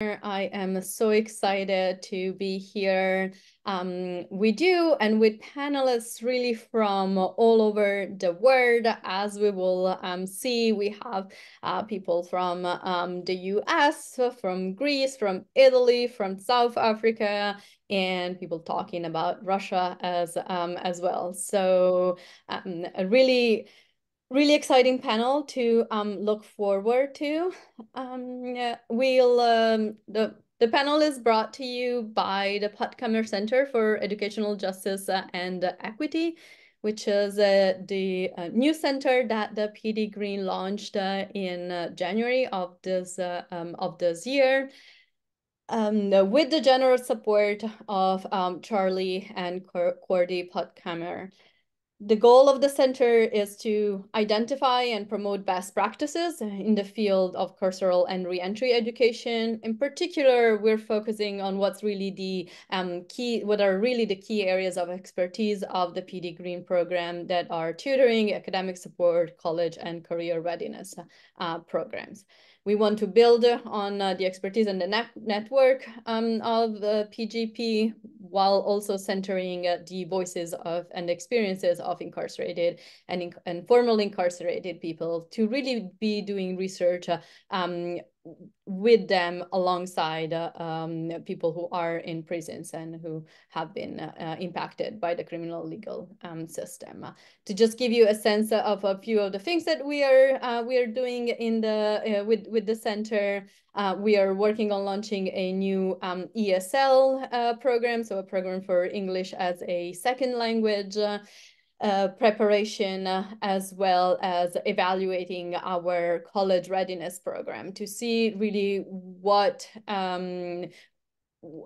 I am so excited to be here um, with you and with panelists really from all over the world. As we will um, see, we have uh, people from um, the US, from Greece, from Italy, from South Africa, and people talking about Russia as, um, as well. So um, really really exciting panel to um, look forward to. Um, we'll um, the the panel is brought to you by the Puttkammer Center for Educational Justice uh, and Equity, which is uh, the uh, new center that the Petey Greene launched uh, in uh, January of this uh, um, of this year. Um, with the generous support of um, Charlie and Cordy Puttkammer. The goal of the center is to identify and promote best practices in the field of carceral and reentry education. In particular, we're focusing on what's really the um, key, what are really the key areas of expertise of the Petey Greene program that are tutoring, academic support, college, and career readiness uh, programs. We want to build on uh, the expertise and the net network um, of PGP while also centering uh, the voices of and experiences of incarcerated and, in and formerly incarcerated people to really be doing research uh, um, with them alongside uh, um, people who are in prisons and who have been uh, impacted by the criminal legal um, system. Uh, to just give you a sense of a few of the things that we are uh, we are doing in the uh, with with the center, uh, we are working on launching a new um, ESL program, so a program for English as a second language uh, preparation uh, as well as evaluating our college readiness program to see really what um,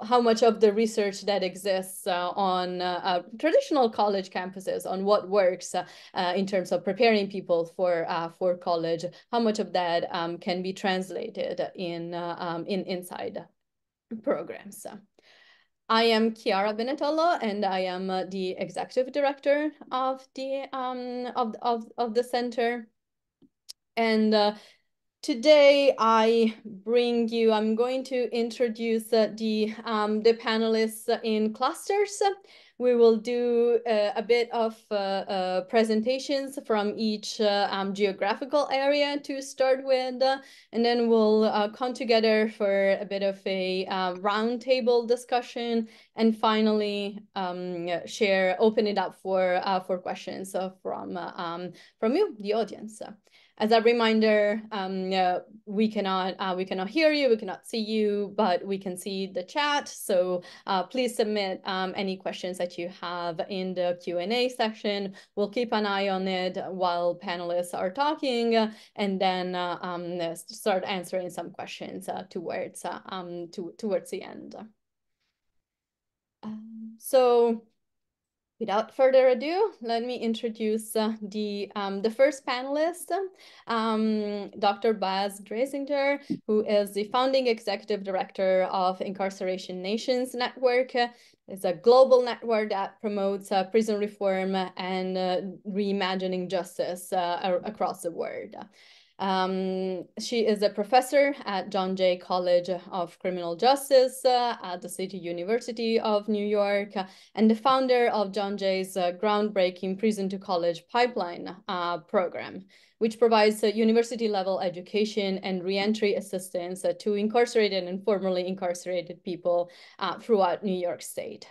how much of the research that exists uh, on uh, traditional college campuses on what works in terms of preparing people for for college, how much of that um, can be translated in um, in inside programs. I am Chiara Benetolo, and I am uh, the executive director of the um, of, of, of the center. And uh, today I bring you, I'm going to introduce uh, the, um, the panelists in clusters we will do uh, a bit of uh, uh, presentations from each uh, um, geographical area to start with, and then we'll come together for a bit of a roundtable discussion, and finally um, share, open it up for for questions from um, from you, the audience as a reminder, um, uh, we cannot uh, we cannot hear you, we cannot see you, but we can see the chat. So uh, please submit um, any questions that you have in the Q&A section. We'll keep an eye on it while panelists are talking and then uh, um, start answering some questions uh, towards, uh, um, to, towards the end. Um, so Without further ado, let me introduce uh, the, um, the first panelist, um, Dr. Baz Dreisinger, who is the founding executive director of Incarceration Nations Network. It's a global network that promotes uh, prison reform and uh, reimagining justice uh, across the world. Um, she is a professor at John Jay College of Criminal Justice uh, at the City University of New York uh, and the founder of John Jay's uh, groundbreaking Prison to College Pipeline uh, program, which provides university level education and reentry assistance uh, to incarcerated and formerly incarcerated people uh, throughout New York State.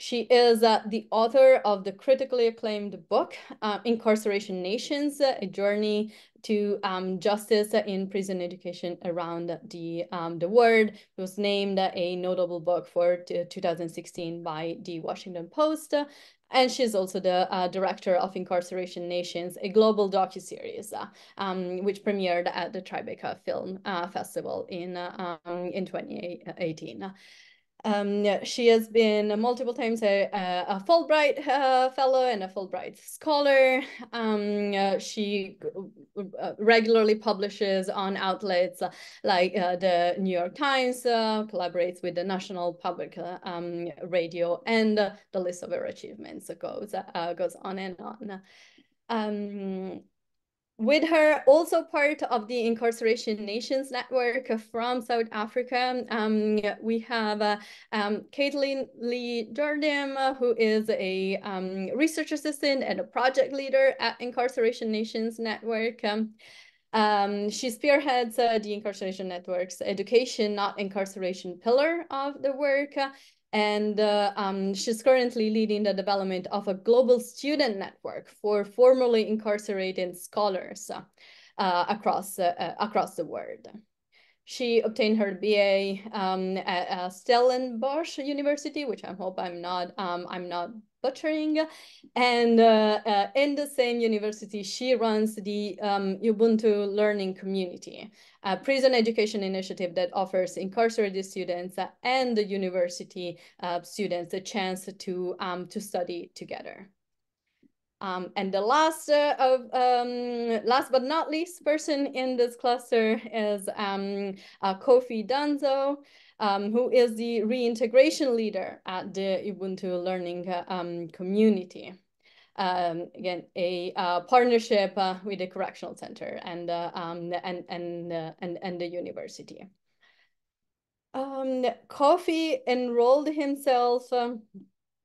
She is uh, the author of the critically acclaimed book, uh, Incarceration Nations, A Journey to um, Justice in Prison Education Around the, um, the World. It was named a notable book for 2016 by the Washington Post. And she's also the uh, director of Incarceration Nations, a global docuseries, uh, um, which premiered at the Tribeca Film uh, Festival in, um, in 2018. Um, she has been multiple times a, a Fulbright uh, fellow and a Fulbright scholar. Um, uh, she uh, regularly publishes on outlets like uh, the New York Times, uh, collaborates with the National Public uh, um, Radio, and the list of her achievements goes goes on and on. With her, also part of the Incarceration Nations Network from South Africa, um, we have uh, um, Caitlin Lee Jardim, who is a um, research assistant and a project leader at Incarceration Nations Network. Um, um, she spearheads uh, the Incarceration Network's education, not incarceration pillar of the work. And uh, um, she's currently leading the development of a global student network for formerly incarcerated scholars uh, across, uh, across the world. She obtained her BA um, at, at Stellenbosch University, which I hope I'm not um, I'm not butchering. And uh, uh, in the same university, she runs the um, Ubuntu Learning Community, a prison education initiative that offers incarcerated students and the university uh, students a chance to, um, to study together. Um, and the last uh, of um, last but not least person in this cluster is um, uh, Kofi Danzo, um, who is the reintegration leader at the Ubuntu Learning uh, um, community. Um, again, a uh, partnership uh, with the Correctional Center and uh, and and and and the university. Kofi enrolled himself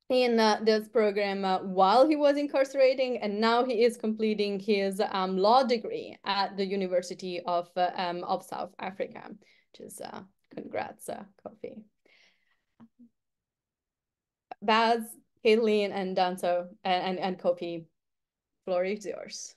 in uh, this program uh, while he was incarcerating, and now he is completing his um, law degree at the University of uh, um, of South Africa, which is uh, congrats, uh, Kofi. Baz, Caitlin, and Danzo, and, and, and Kofi, floor is yours.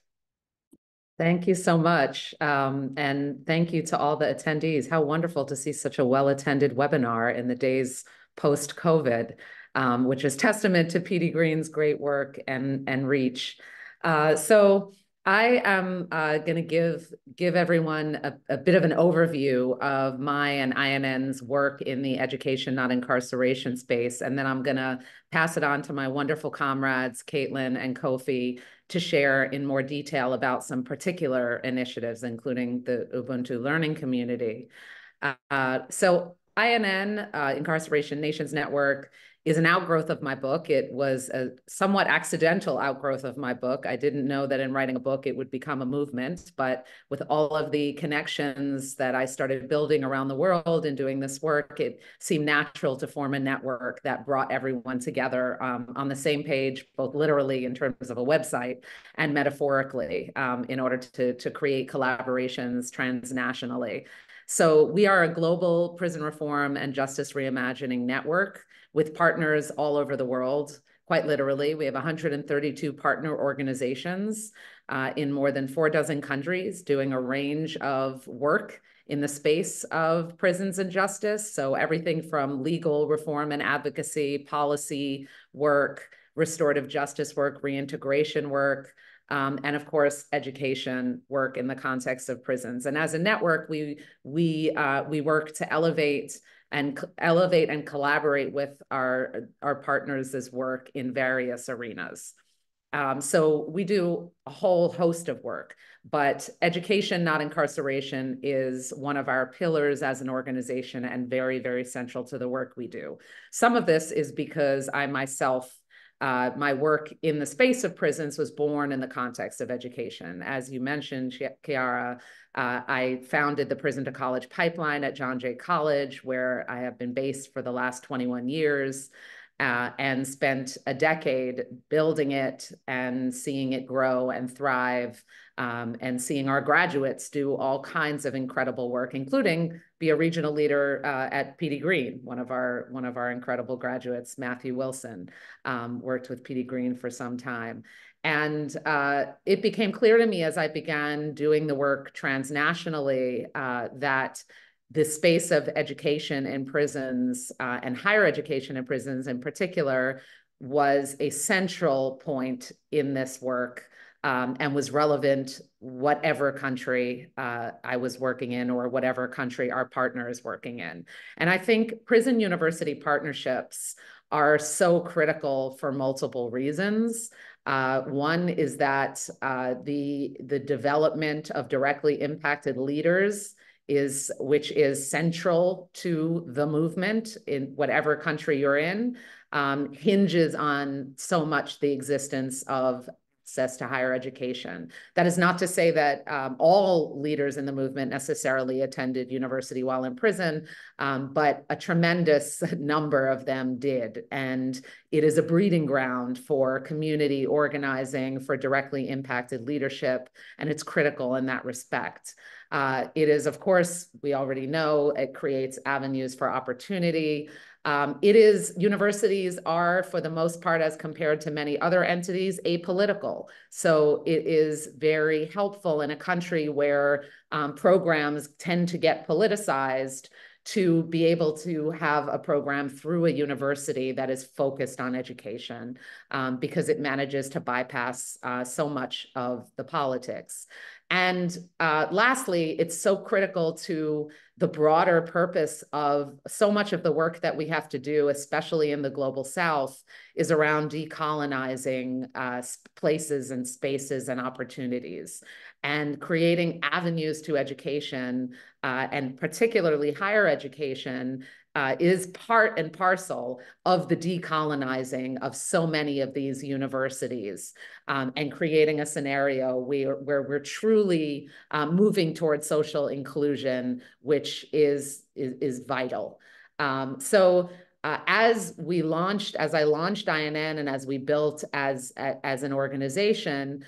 Thank you so much. Um, and thank you to all the attendees. How wonderful to see such a well-attended webinar in the days post-COVID um, which is testament to Petey Greene's great work and, and reach. Uh, so I am uh, going to give give everyone a, a, bit of an overview of my and INN's work in the education, not incarceration space, and then I'm going to pass it on to my wonderful comrades, Caitlin and Kofi, to share in more detail about some particular initiatives, including the Ubuntu Learning Community. Uh, so INN, uh, Incarceration Nations Network, is an outgrowth of my book. It was a somewhat accidental outgrowth of my book. I didn't know that in writing a book it would become a movement, but with all of the connections that I started building around the world and doing this work, it seemed natural to form a network that brought everyone together um, on the same page, both literally in terms of a website and metaphorically um, in order to, to create collaborations transnationally. So we are a global prison reform and justice reimagining network with partners all over the world. Quite literally, we have 132 partner organizations uh, in more than four dozen countries doing a range of work in the space of prisons and justice. So everything from legal reform and advocacy, policy work, restorative justice work, reintegration work, um, and of course, education work in the context of prisons. And as a network, we we uh, we work to elevate and elevate and collaborate with our, our partners' work in various arenas. Um, so we do a whole host of work, but education, not incarceration, is one of our pillars as an organization and very, very central to the work we do. Some of this is because I myself uh, my work in the space of prisons was born in the context of education. As you mentioned, Chiara, uh, I founded the Prison to College Pipeline at John Jay College, where I have been based for the last 21 years. Uh, and spent a decade building it and seeing it grow and thrive um, and seeing our graduates do all kinds of incredible work, including be a regional leader uh, at Petey Greene. One of our one of our incredible graduates, Matthew Wilson, um, worked with Petey Greene for some time. And uh, it became clear to me as I began doing the work transnationally uh, that the space of education in prisons uh, and higher education in prisons in particular was a central point in this work um, and was relevant whatever country uh, I was working in or whatever country our partner is working in. And I think prison university partnerships are so critical for multiple reasons. Uh, one is that uh, the, the development of directly impacted leaders is which is central to the movement in whatever country you're in, um, hinges on so much the existence of access to higher education. That is not to say that um, all leaders in the movement necessarily attended university while in prison, um, but a tremendous number of them did. And it is a breeding ground for community organizing, for directly impacted leadership, and it's critical in that respect. Uh, it is, of course, we already know it creates avenues for opportunity. Um, it is, universities are, for the most part, as compared to many other entities, apolitical. So it is very helpful in a country where um, programs tend to get politicized to be able to have a program through a university that is focused on education um, because it manages to bypass uh, so much of the politics. And uh, lastly, it's so critical to the broader purpose of so much of the work that we have to do, especially in the global south, is around decolonizing uh, places and spaces and opportunities and creating avenues to education uh, and particularly higher education uh, is part and parcel of the decolonizing of so many of these universities um, and creating a scenario where, where we're truly um, moving towards social inclusion, which is, is, is vital. Um, so uh, as we launched, as I launched INN and as we built as, as an organization,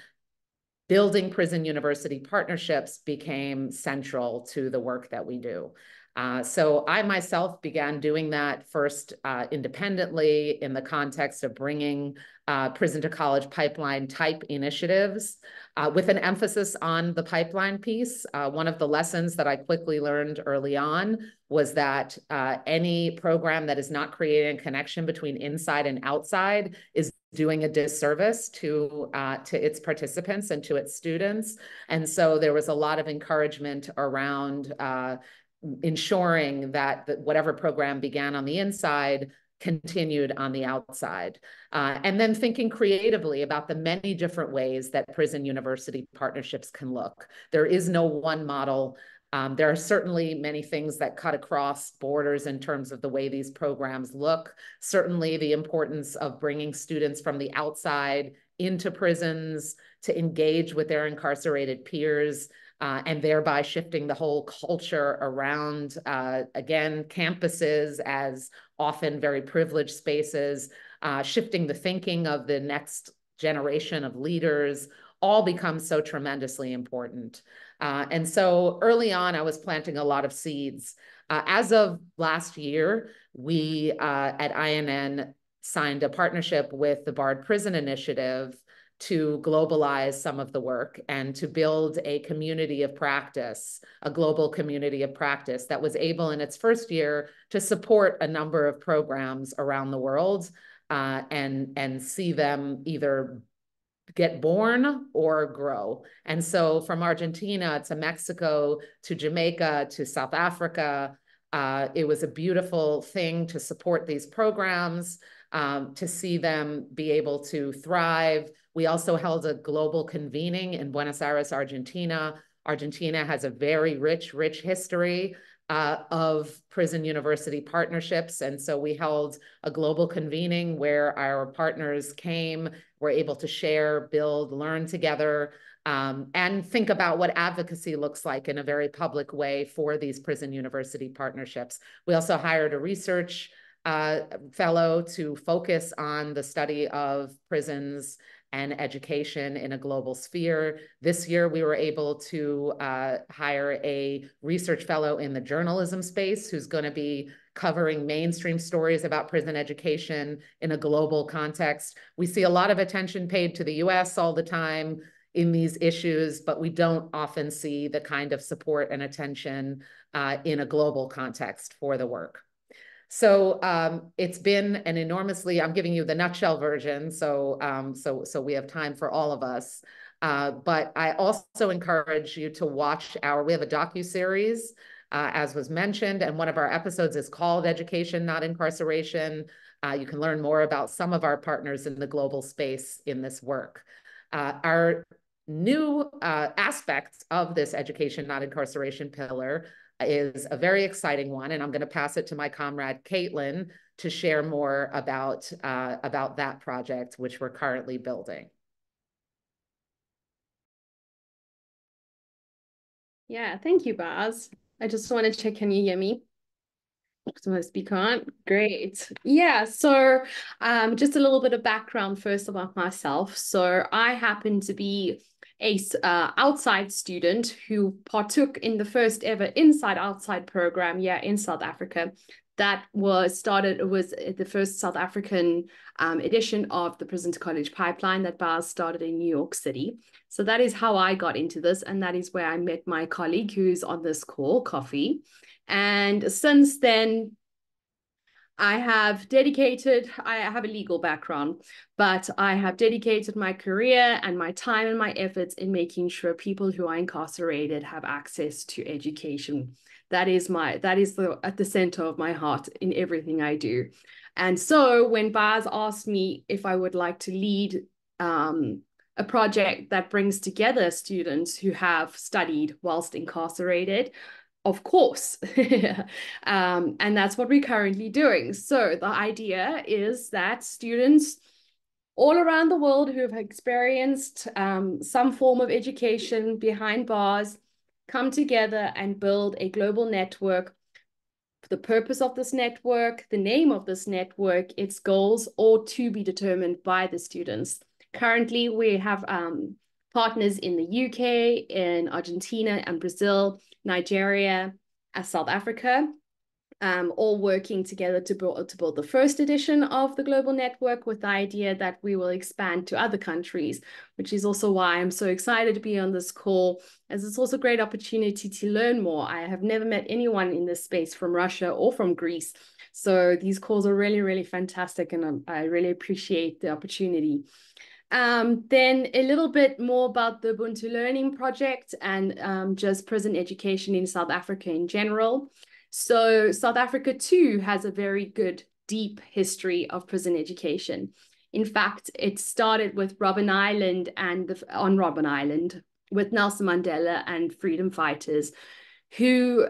building prison university partnerships became central to the work that we do. Uh, so I myself began doing that first uh, independently in the context of bringing uh, prison to college pipeline type initiatives uh, with an emphasis on the pipeline piece. Uh, one of the lessons that I quickly learned early on was that any program that is not creating a connection between inside and outside is doing a disservice to uh, to its participants and to its students. And so there was a lot of encouragement around uh, ensuring that, that whatever program began on the inside continued on the outside. Uh, and then thinking creatively about the many different ways that prison university partnerships can look. There is no one model. Um, there are certainly many things that cut across borders in terms of the way these programs look. Certainly the importance of bringing students from the outside into prisons to engage with their incarcerated peers uh, and thereby shifting the whole culture around, uh, again, campuses as often very privileged spaces, uh, shifting the thinking of the next generation of leaders, all becomes so tremendously important. Uh, and so early on, I was planting a lot of seeds. Uh, as of last year, we uh, at INN signed a partnership with the Bard Prison Initiative to globalize some of the work and to build a community of practice, a global community of practice that was able in its first year to support a number of programs around the world uh, and, and see them either get born or grow. And so from Argentina to Mexico to Jamaica to South Africa, uh, it was a beautiful thing to support these programs, um, to see them be able to thrive, we also held a global convening in Buenos Aires, Argentina. Argentina has a very rich, rich history uh, of prison university partnerships. And so we held a global convening where our partners came, were able to share, build, learn together, um, and think about what advocacy looks like in a very public way for these prison university partnerships. We also hired a research uh, fellow to focus on the study of prisons and education in a global sphere. This year, we were able to uh, hire a research fellow in the journalism space who's going to be covering mainstream stories about prison education in a global context. We see a lot of attention paid to the US all the time in these issues, but we don't often see the kind of support and attention uh, in a global context for the work. So um, it's been an enormously, I'm giving you the nutshell version, so, um, so, so we have time for all of us. Uh, but I also encourage you to watch our, we have a docu-series, uh, as was mentioned, and one of our episodes is called Education, Not Incarceration. Uh, you can learn more about some of our partners in the global space in this work. Uh, our new uh, aspects of this education, not incarceration pillar is a very exciting one, and I'm going to pass it to my comrade Caitlin to share more about, uh, about that project, which we're currently building. Yeah, thank you, Baz. I just want to check, can you hear me? So my speaker on. Great. Yeah. So um, just a little bit of background first about myself. So I happen to be a uh, outside student who partook in the first ever inside outside program yeah in south africa that was started it was the first south african um, edition of the prison to college pipeline that Baz started in new york city. So that is how i got into this and that is where i met my colleague who's on this call Kofi. And since then I have dedicated, I have a legal background, but I have dedicated my career and my time and my efforts in making sure people who are incarcerated have access to education. That is my, that is the, at the center of my heart in everything I do. And so when Baz asked me if I would like to lead um, a project that brings together students who have studied whilst incarcerated, of course. um, and that's what we're currently doing. So the idea is that students all around the world who have experienced um, some form of education behind bars come together and build a global network. The purpose of this network, the name of this network, its goals, or to be determined by the students. Currently, we have um, partners in the UK, in Argentina and Brazil, Nigeria, and South Africa, um, all working together to build, to build the first edition of the global network with the idea that we will expand to other countries, which is also why I'm so excited to be on this call, as it's also a great opportunity to learn more. I have never met anyone in this space from Russia or from Greece. So these calls are really, really fantastic, and I really appreciate the opportunity. Um, then a little bit more about the Ubuntu Learning Project and um, just prison education in South Africa in general. So South Africa too has a very good, deep history of prison education. In fact, it started with Robben Island and the, on Robben Island with Nelson Mandela and freedom fighters who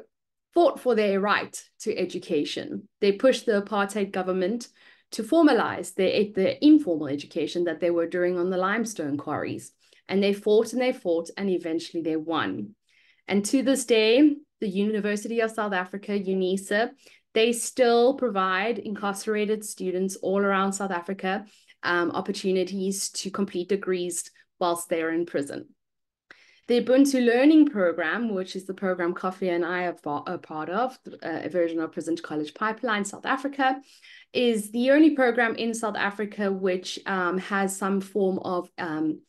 fought for their right to education. They pushed the apartheid government to formalize the, the informal education that they were doing on the limestone quarries. And they fought and they fought, and eventually they won. And to this day, the University of South Africa, UNISA, they still provide incarcerated students all around South Africa um, opportunities to complete degrees whilst they're in prison. The Ubuntu Learning Program, which is the program Kofi and I are, are part of, uh, a version of Prison to College Pipeline South Africa, is the only program in South Africa which um, has some form of um,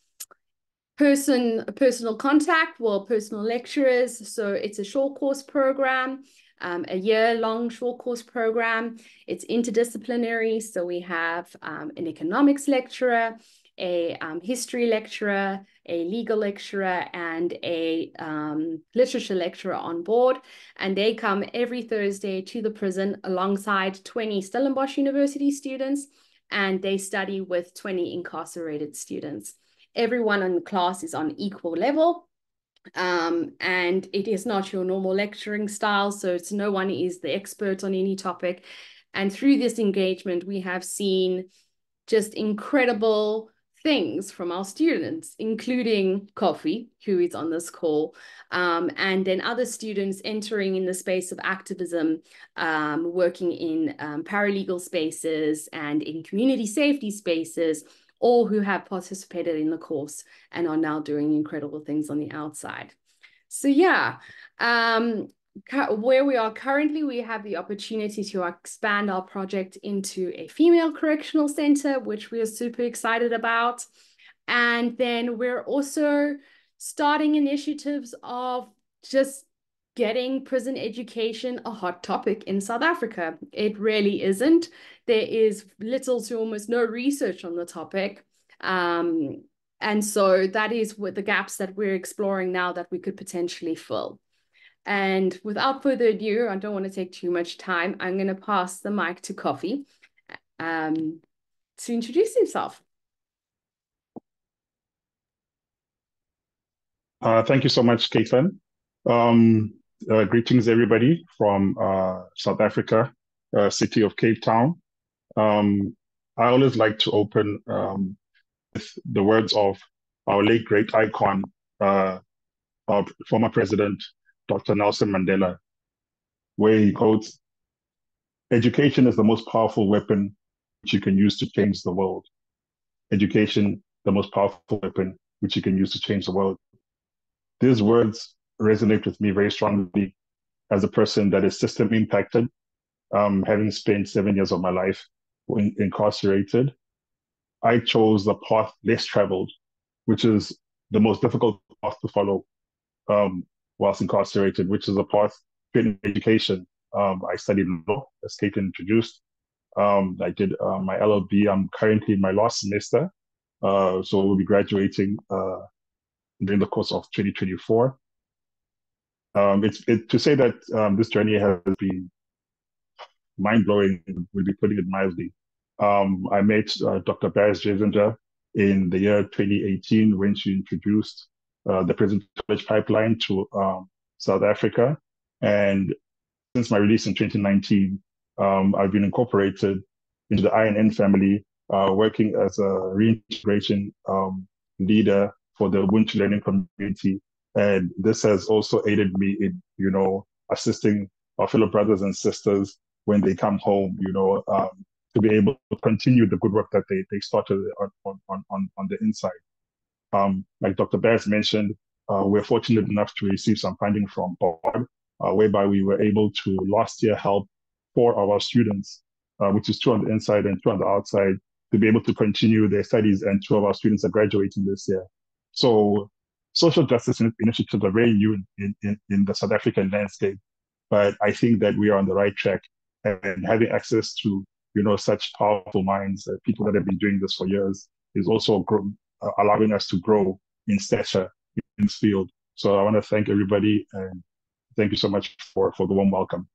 person personal contact or personal lecturers. So it's a short course program, um, a year-long short course program. It's interdisciplinary. So we have um, an economics lecturer, a um, history lecturer, a legal lecturer, and a um, literature lecturer on board. And they come every Thursday to the prison alongside 20 Stellenbosch University students, and they study with 20 incarcerated students. Everyone in the class is on equal level. Um, and it is not your normal lecturing style, so it's no one is the expert on any topic. And through this engagement, we have seen just incredible things from our students, including Kofi, who is on this call, um, and then other students entering in the space of activism, um, working in um, paralegal spaces and in community safety spaces, all who have participated in the course and are now doing incredible things on the outside. So yeah, um, where we are currently, we have the opportunity to expand our project into a female correctional center, which we are super excited about. And then we're also starting initiatives of just getting prison education a hot topic in South Africa. It really isn't. There is little to almost no research on the topic. Um, and so that is what the gaps that we're exploring now that we could potentially fill. And without further ado, I don't want to take too much time. I'm going to pass the mic to Kofi um, to introduce himself. Uh, thank you so much, Caitlin. Um, uh, greetings, everybody from uh, South Africa, uh, city of Cape Town. Um, I always like to open um, with the words of our late great icon, uh, our former president, Dr. Nelson Mandela, where he quotes, education is the most powerful weapon which you can use to change the world. Education, the most powerful weapon which you can use to change the world. These words resonate with me very strongly as a person that is system impacted, um, having spent seven years of my life in, incarcerated. I chose the path less traveled, which is the most difficult path to follow um, whilst incarcerated, which is a path in education. Um, I studied law, as Kate introduced. Um, I did uh, my LLB. I'm currently in my last semester, uh, so we'll be graduating uh, during the course of 2024. Um, it's it, to say that um, this journey has been mind blowing. Will be putting it mildly. Um, I met uh, Dr. Barris Jesinja in the year 2018 when she introduced uh, the Prison College Pipeline to um, South Africa. And since my release in 2019, um, I've been incorporated into the INN family, uh, working as a reintegration um, leader for the Ubuntu learning community. And this has also aided me in, you know, assisting our fellow brothers and sisters when they come home, you know, um, to be able to continue the good work that they, they started on, on, on, on the inside. Um, like Dr. Bears mentioned, uh, we're fortunate enough to receive some funding from Bard, uh, whereby we were able to last year help four of our students, uh, which is two on the inside and two on the outside, to be able to continue their studies. And two of our students are graduating this year. So social justice initiatives are very new in, in, in the South African landscape, but I think that we are on the right track and having access to you know such powerful minds, uh, people that have been doing this for years, is also uh, allowing us to grow in stature in this field. So I want to thank everybody and thank you so much for, for the warm welcome.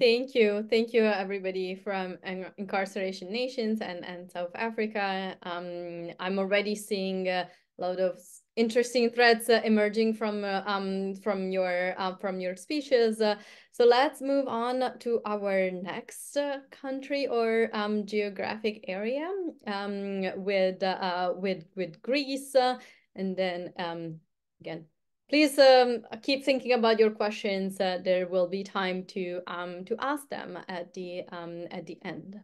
Thank you. Thank you, everybody from Incarceration Nations and, and South Africa. Um, I'm already seeing a lot of interesting threads uh, emerging from uh, um, from your uh, from your speeches. Uh, so let's move on to our next uh, country or um, geographic area um, with uh, with with Greece, and then um, again. Please um, keep thinking about your questions. there will be time to um, to ask them at the at the end.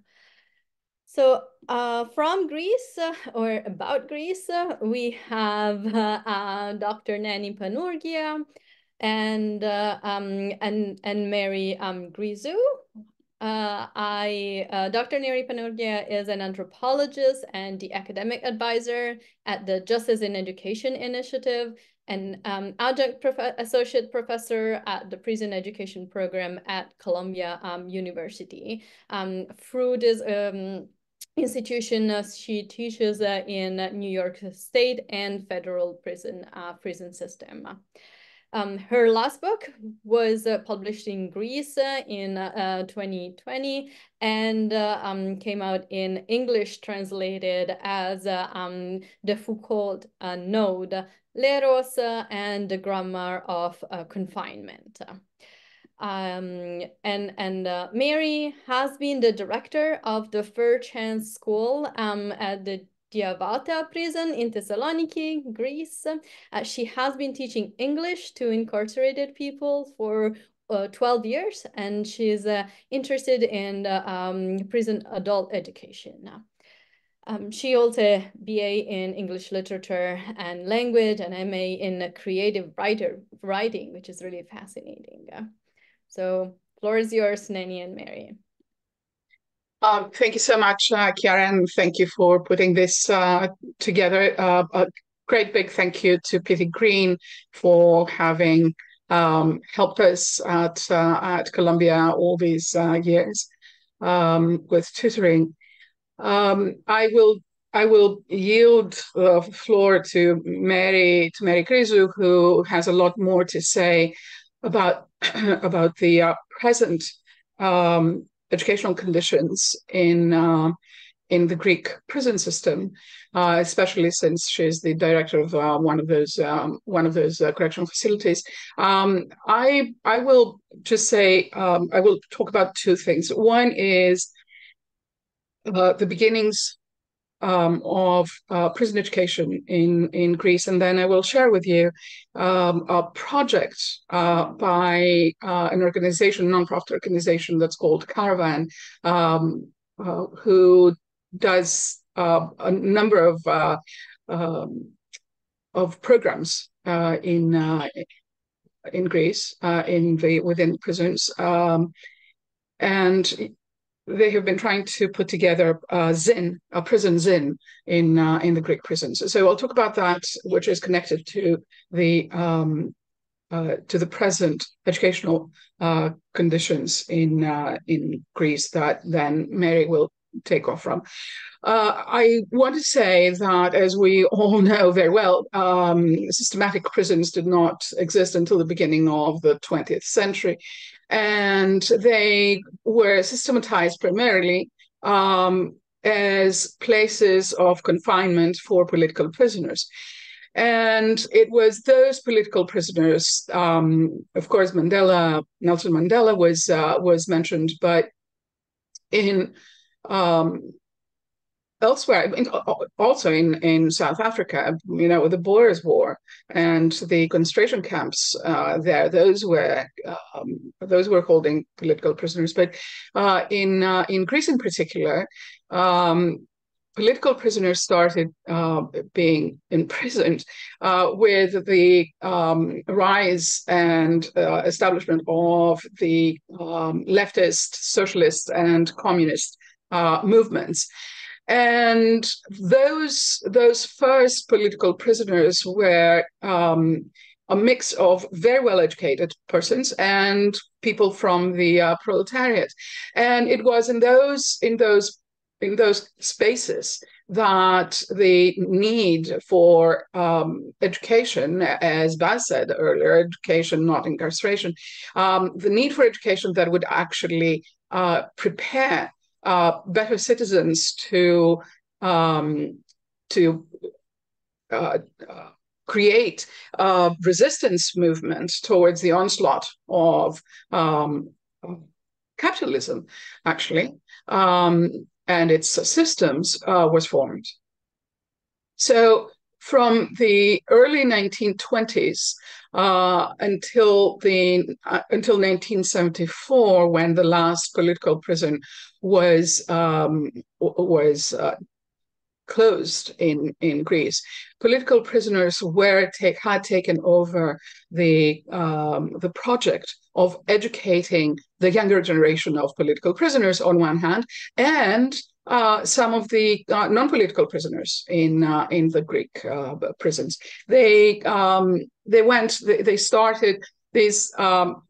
So uh, from Greece uh, or about Greece, uh, we have uh, uh, Dr. Neni Panourgia and uh, um, and and Mary um, Grizou. I Dr. Neni Panourgia is an anthropologist and the academic advisor at the Justice in Education Initiative and um, adjunct prof associate professor at the prison education program at Columbia um, University. Um, through this um, institution. Uh, she teaches uh, in New York State and federal prison uh, prison system. Um, her last book was uh, published in Greece uh, in uh, 2020 and um, came out in English translated as um, The Foucault Node, Leros and the Grammar of Confinement. Um, and and uh, Mary has been the director of the Fair Chance School um, at the Diavata prison in Thessaloniki, Greece. Uh, she has been teaching English to incarcerated people for uh, 12 years, and she's uh, interested in um, prison adult education. Um, she also BA in English literature and language and MA in creative writer writing, which is really fascinating. So floor is yours, Neni and Mary. Um, thank you so much, uh, Chiara, thank you for putting this uh, together. Uh, a great big thank you to Petey Greene for having um, helped us at, uh, at Columbia all these uh, years um, with tutoring. Um, I will I will yield the floor to Mary to Mary Grizou, who has a lot more to say about about the uh, present um, educational conditions in uh, in the Greek prison system, uh, especially since she's the director of uh, one of those um, one of those uh, correctional facilities. Um, I I will just say um, I will talk about two things. One is uh, the beginnings um, of uh, prison education in, in Greece. And then I will share with you um, a project uh, by uh, an organization, nonprofit organization that's called Caravan, um, uh, who does uh, a number of uh, um, of programs in in Greece in the within prisons. Um, and they have been trying to put together a zine, a prison zine in uh, in the Greek prisons. So I'll talk about that, which is connected to the um, uh, to the present educational uh, conditions in uh, in Greece that then Mary will take off from. Uh, I want to say that, as we all know very well, um, systematic prisons did not exist until the beginning of the 20th century and they were systematized primarily um, as places of confinement for political prisoners. And it was those political prisoners, um, of course, Mandela, Nelson Mandela was uh, was mentioned, but in um, elsewhere, also in, in South Africa, you know, the Boers War and the concentration camps uh, there, those were um, those were holding political prisoners. But uh, in uh, in Greece, in particular, um, political prisoners started uh, being imprisoned uh, with the um, rise and uh, establishment of the um, leftist, socialist, and communist movements. And those those first political prisoners were um, a mix of very well educated persons and people from the uh, proletariat, and it was in those in those in those spaces that the need for um, education, as Baz said earlier, education, not incarceration, um, the need for education that would actually uh, prepare uh, better citizens to um, to uh, uh, create a resistance movement towards the onslaught of, um, capitalism, actually, um, and its systems uh, was formed. So from the early 1920s uh, until the uh, until 1974, when the last political prison was um, was uh, closed in in Greece. Political prisoners were take had taken over the um, the project of educating the younger generation of political prisoners on one hand, and uh, some of the uh, non-political prisoners in uh, in the Greek uh, prisons. They um, they went. They, they started these um,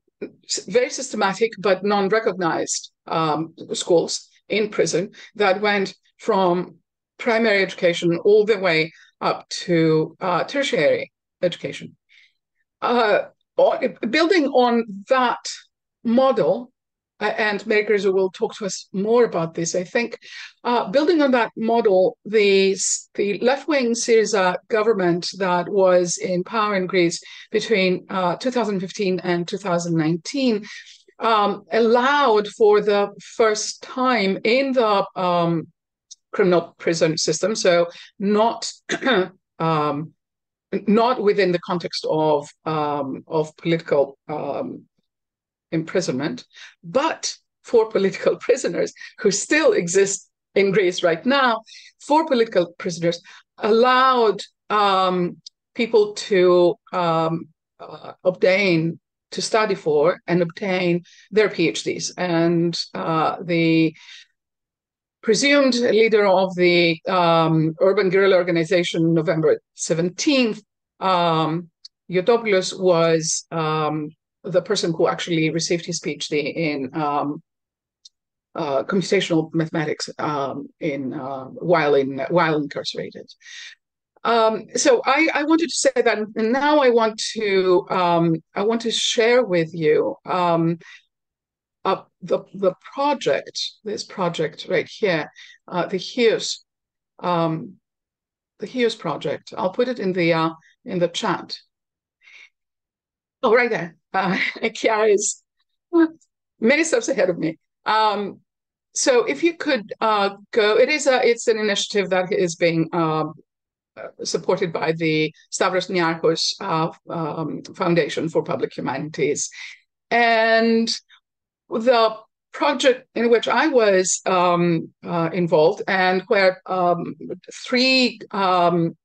very systematic but non-recognized um, schools in prison that went from primary education all the way up to uh, tertiary education. Uh, building on that model, and makers will talk to us more about this. I think uh, building on that model, the the left wing Syriza government that was in power in Greece between uh, 2015 and 2019 um, allowed for the first time in the um, criminal prison system, so not um, not within the context of um, of political um, imprisonment, but for political prisoners who still exist in Greece right now, for political prisoners allowed um, people to um, uh, obtain to study for and obtain their PhDs. And uh, the presumed leader of the um, urban guerrilla organization, November 17th, um, Giotopoulos was um, the person who actually received his PhD in um, uh, computational mathematics um, in uh, while in while incarcerated. Um, so I, I, wanted to say that, and now I want to um, I want to share with you uh, the the project, this project right here, uh, the HEARS, um, the HEARS project. I'll put it in the uh, in the chat. Oh, right there. Uh, Chiara is many steps ahead of me. Um, so if you could uh, go, it is a it's an initiative that is being uh, supported by the Stavros Niarchos uh, um, Foundation for Public Humanities, and the project in which I was um, uh, involved and where um, three um,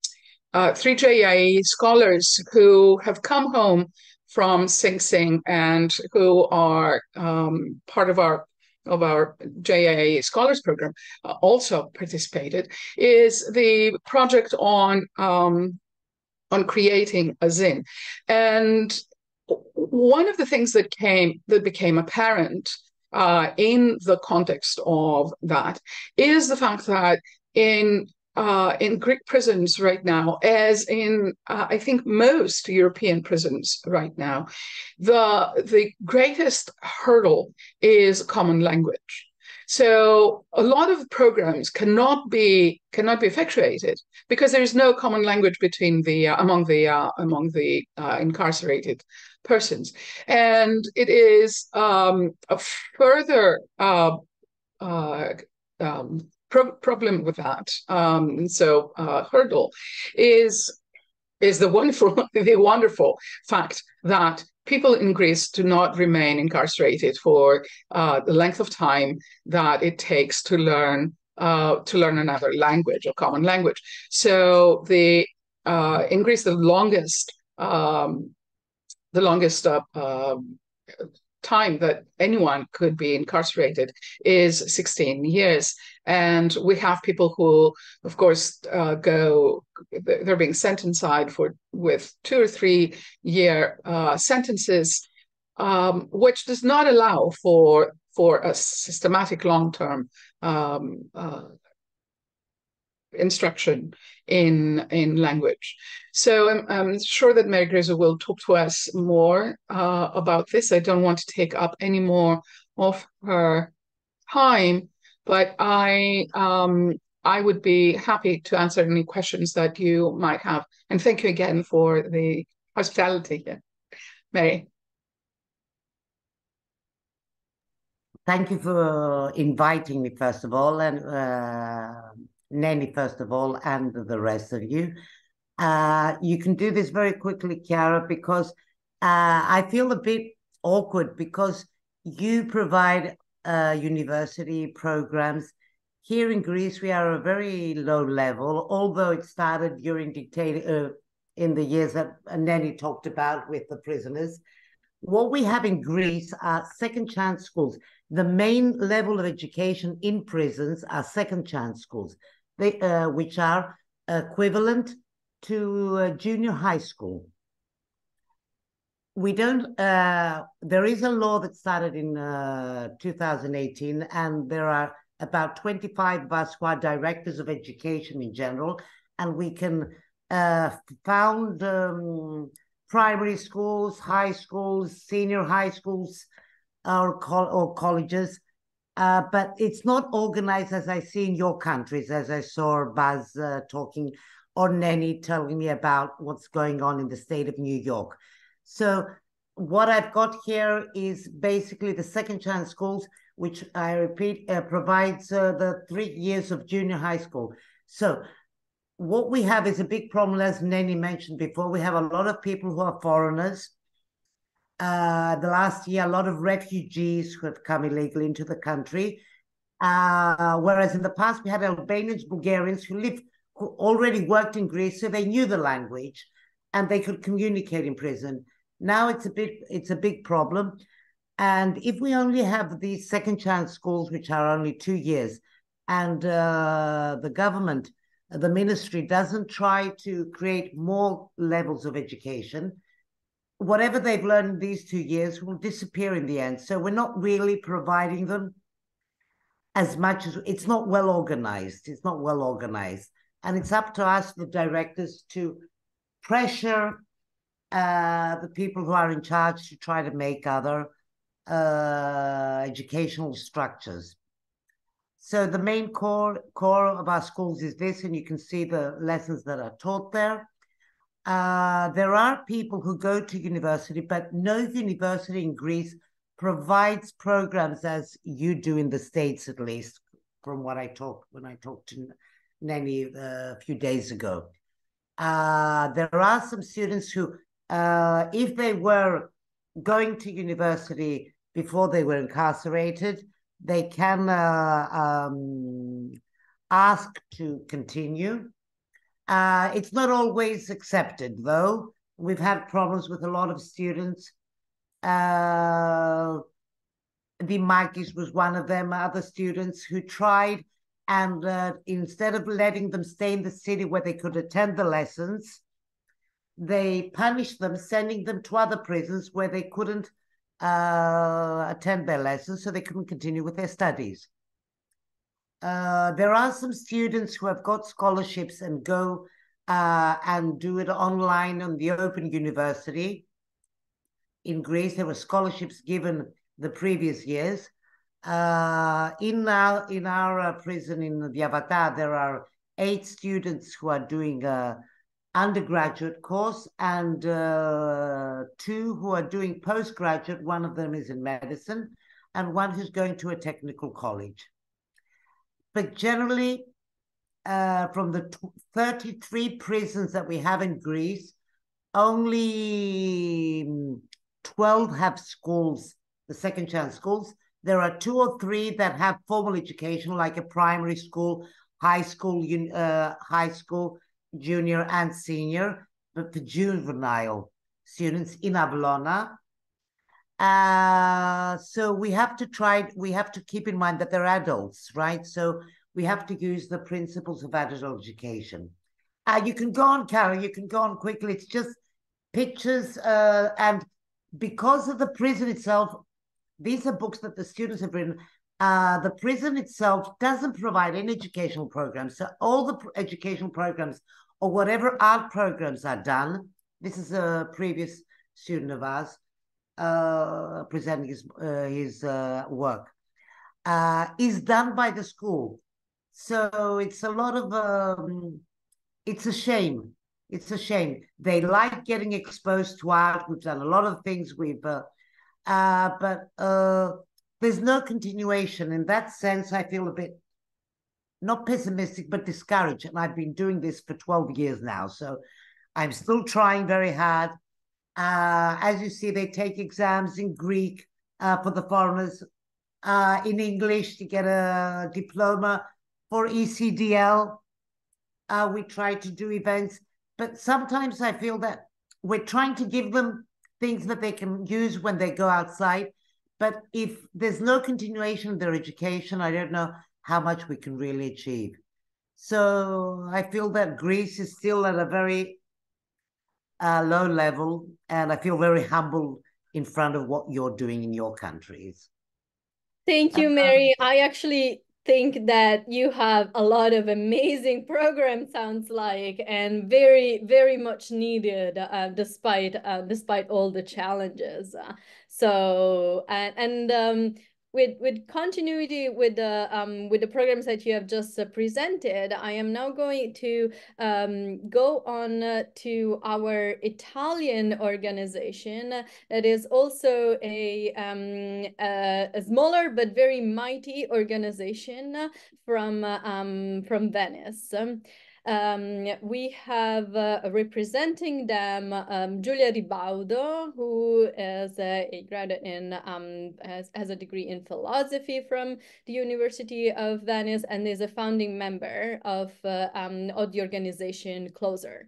uh, three JIE scholars who have come home from Sing Sing and who are um, part of our of our JIE Scholars Program uh, also participated is the project on um, on creating a zine, and one of the things that came that became apparent uh, in the context of that is the fact that in uh, in Greek prisons right now, as in uh, I think most European prisons right now, the the greatest hurdle is common language. So a lot of programs cannot be cannot be effectuated because there is no common language between the uh, among the uh, among the uh, incarcerated persons, and it is um, a further uh, uh, um, pro- problem with that. Um, so uh, hurdle is is the wonderful the wonderful fact that people in Greece do not remain incarcerated for uh, the length of time that it takes to learn uh, to learn another language, or common language. So the uh, in Greece, the longest um, the longest uh, um, time that anyone could be incarcerated is 16 years. And we have people who, of course, uh, go, they're being sent inside for with two or three year uh, sentences, um, which does not allow for for a systematic long term um, uh, instruction in in language. So I'm, I'm sure that Mary Grazer will talk to us more uh, about this. I don't want to take up any more of her time, but I um, I would be happy to answer any questions that you might have. And thank you again for the hospitality here, Mary. Thank you for inviting me, first of all, and uh, Neni, first of all, and the rest of you. Uh, you can do this very quickly, Chiara, because uh, I feel a bit awkward because you provide uh, university programs. Here in Greece, we are a very low level, although it started during dictator uh, in the years that Neni talked about with the prisoners. What we have in Greece are second chance schools. The main level of education in prisons are second chance schools, they, uh, which are equivalent to uh, junior high school. We don't, uh, there is a law that started in uh, 2018, and there are about 25 of us who are directors of education in general, and we can uh, found um, primary schools, high schools, senior high schools, or, or colleges. Uh, but it's not organized as I see in your countries, as I saw Baz uh, talking or Neni telling me about what's going on in the state of New York. So what I've got here is basically the second chance schools, which I repeat uh, provides uh, the three years of junior high school. So what we have is a big problem, as Neni mentioned before. We have a lot of people who are foreigners. Uh, the last year, a lot of refugees who have come illegally into the country. Uh, whereas in the past, we had Albanians, Bulgarians who live who already worked in Greece, so they knew the language and they could communicate in prison. Now it's a bit it's a big problem. And if we only have these second chance schools, which are only two years, and uh, the government, the ministry doesn't try to create more levels of education, whatever they've learned these two years will disappear in the end. So we're not really providing them as much as it's not well organized. It's not well organized. And it's up to us, the directors, to pressure uh, the people who are in charge to try to make other uh, educational structures. So the main core core of our schools is this, and you can see the lessons that are taught there. Uh, there are people who go to university, but no university in Greece provides programs as you do in the States, at least, from what I talked when I talked to Neni uh, a few days ago. Uh, there are some students who, uh, if they were going to university before they were incarcerated, they can uh, um, ask to continue. Uh, it's not always accepted, though. We've had problems with a lot of students. Uh, the Makis was one of them, other students who tried, and uh, instead of letting them stay in the city where they could attend the lessons, they punished them, sending them to other prisons where they couldn't uh, attend their lessons, so they couldn't continue with their studies. Uh, there are some students who have got scholarships and go uh, and do it online on the Open University. In Greece, there were scholarships given the previous years. Uh, in our in our uh, prison in Diavata, there are eight students who are doing a undergraduate course and uh, two who are doing postgraduate. One of them is in medicine, and one who's going to a technical college. But generally, uh, from the 33 prisons that we have in Greece, only mm, 12 have schools, the second chance schools. There are two or three that have formal education, like a primary school, high school, uh, high school, junior and senior, but the juvenile students in Avlona. Uh, so we have to try, we have to keep in mind that they're adults, right? So we have to use the principles of adult education. Uh, you can go on, Carol, you can go on quickly. It's just pictures uh, and because of the prison itself, these are books that the students have written. Uh, the prison itself doesn't provide any educational programs. So all the educational programs or whatever art programs are done, this is a previous student of ours uh, presenting his, uh, his uh, work, uh, is done by the school. So it's a lot of, um, it's a shame it's a shame. They like getting exposed to art. We've done a lot of things. We've, uh, but there's no continuation. In that sense, I feel a bit not pessimistic, but discouraged. And I've been doing this for 12 years now. So I'm still trying very hard. Uh, as you see, they take exams in Greek uh, for the foreigners, uh, in English to get a diploma for ECDL. Uh, we try to do events but sometimes I feel that we're trying to give them things that they can use when they go outside. But if there's no continuation of their education, I don't know how much we can really achieve. So I feel that Greece is still at a very uh, low level, and I feel very humbled in front of what you're doing in your countries. Thank you, Mary. I actually think that you have a lot of amazing programs sounds like and very very much needed uh, despite uh, despite all the challenges uh, so and and um, with with continuity with the um, with the programs that you have just uh, presented, I am now going to um, go on uh, to our Italian organization that is also a, um, a, a smaller but very mighty organization from um, from Venice. Um, we have uh, representing them um, Giulia Ribaudo, who is a, a graduate in um, has, has a degree in philosophy from the University of Venice and is a founding member of uh, um, of the organization Closer.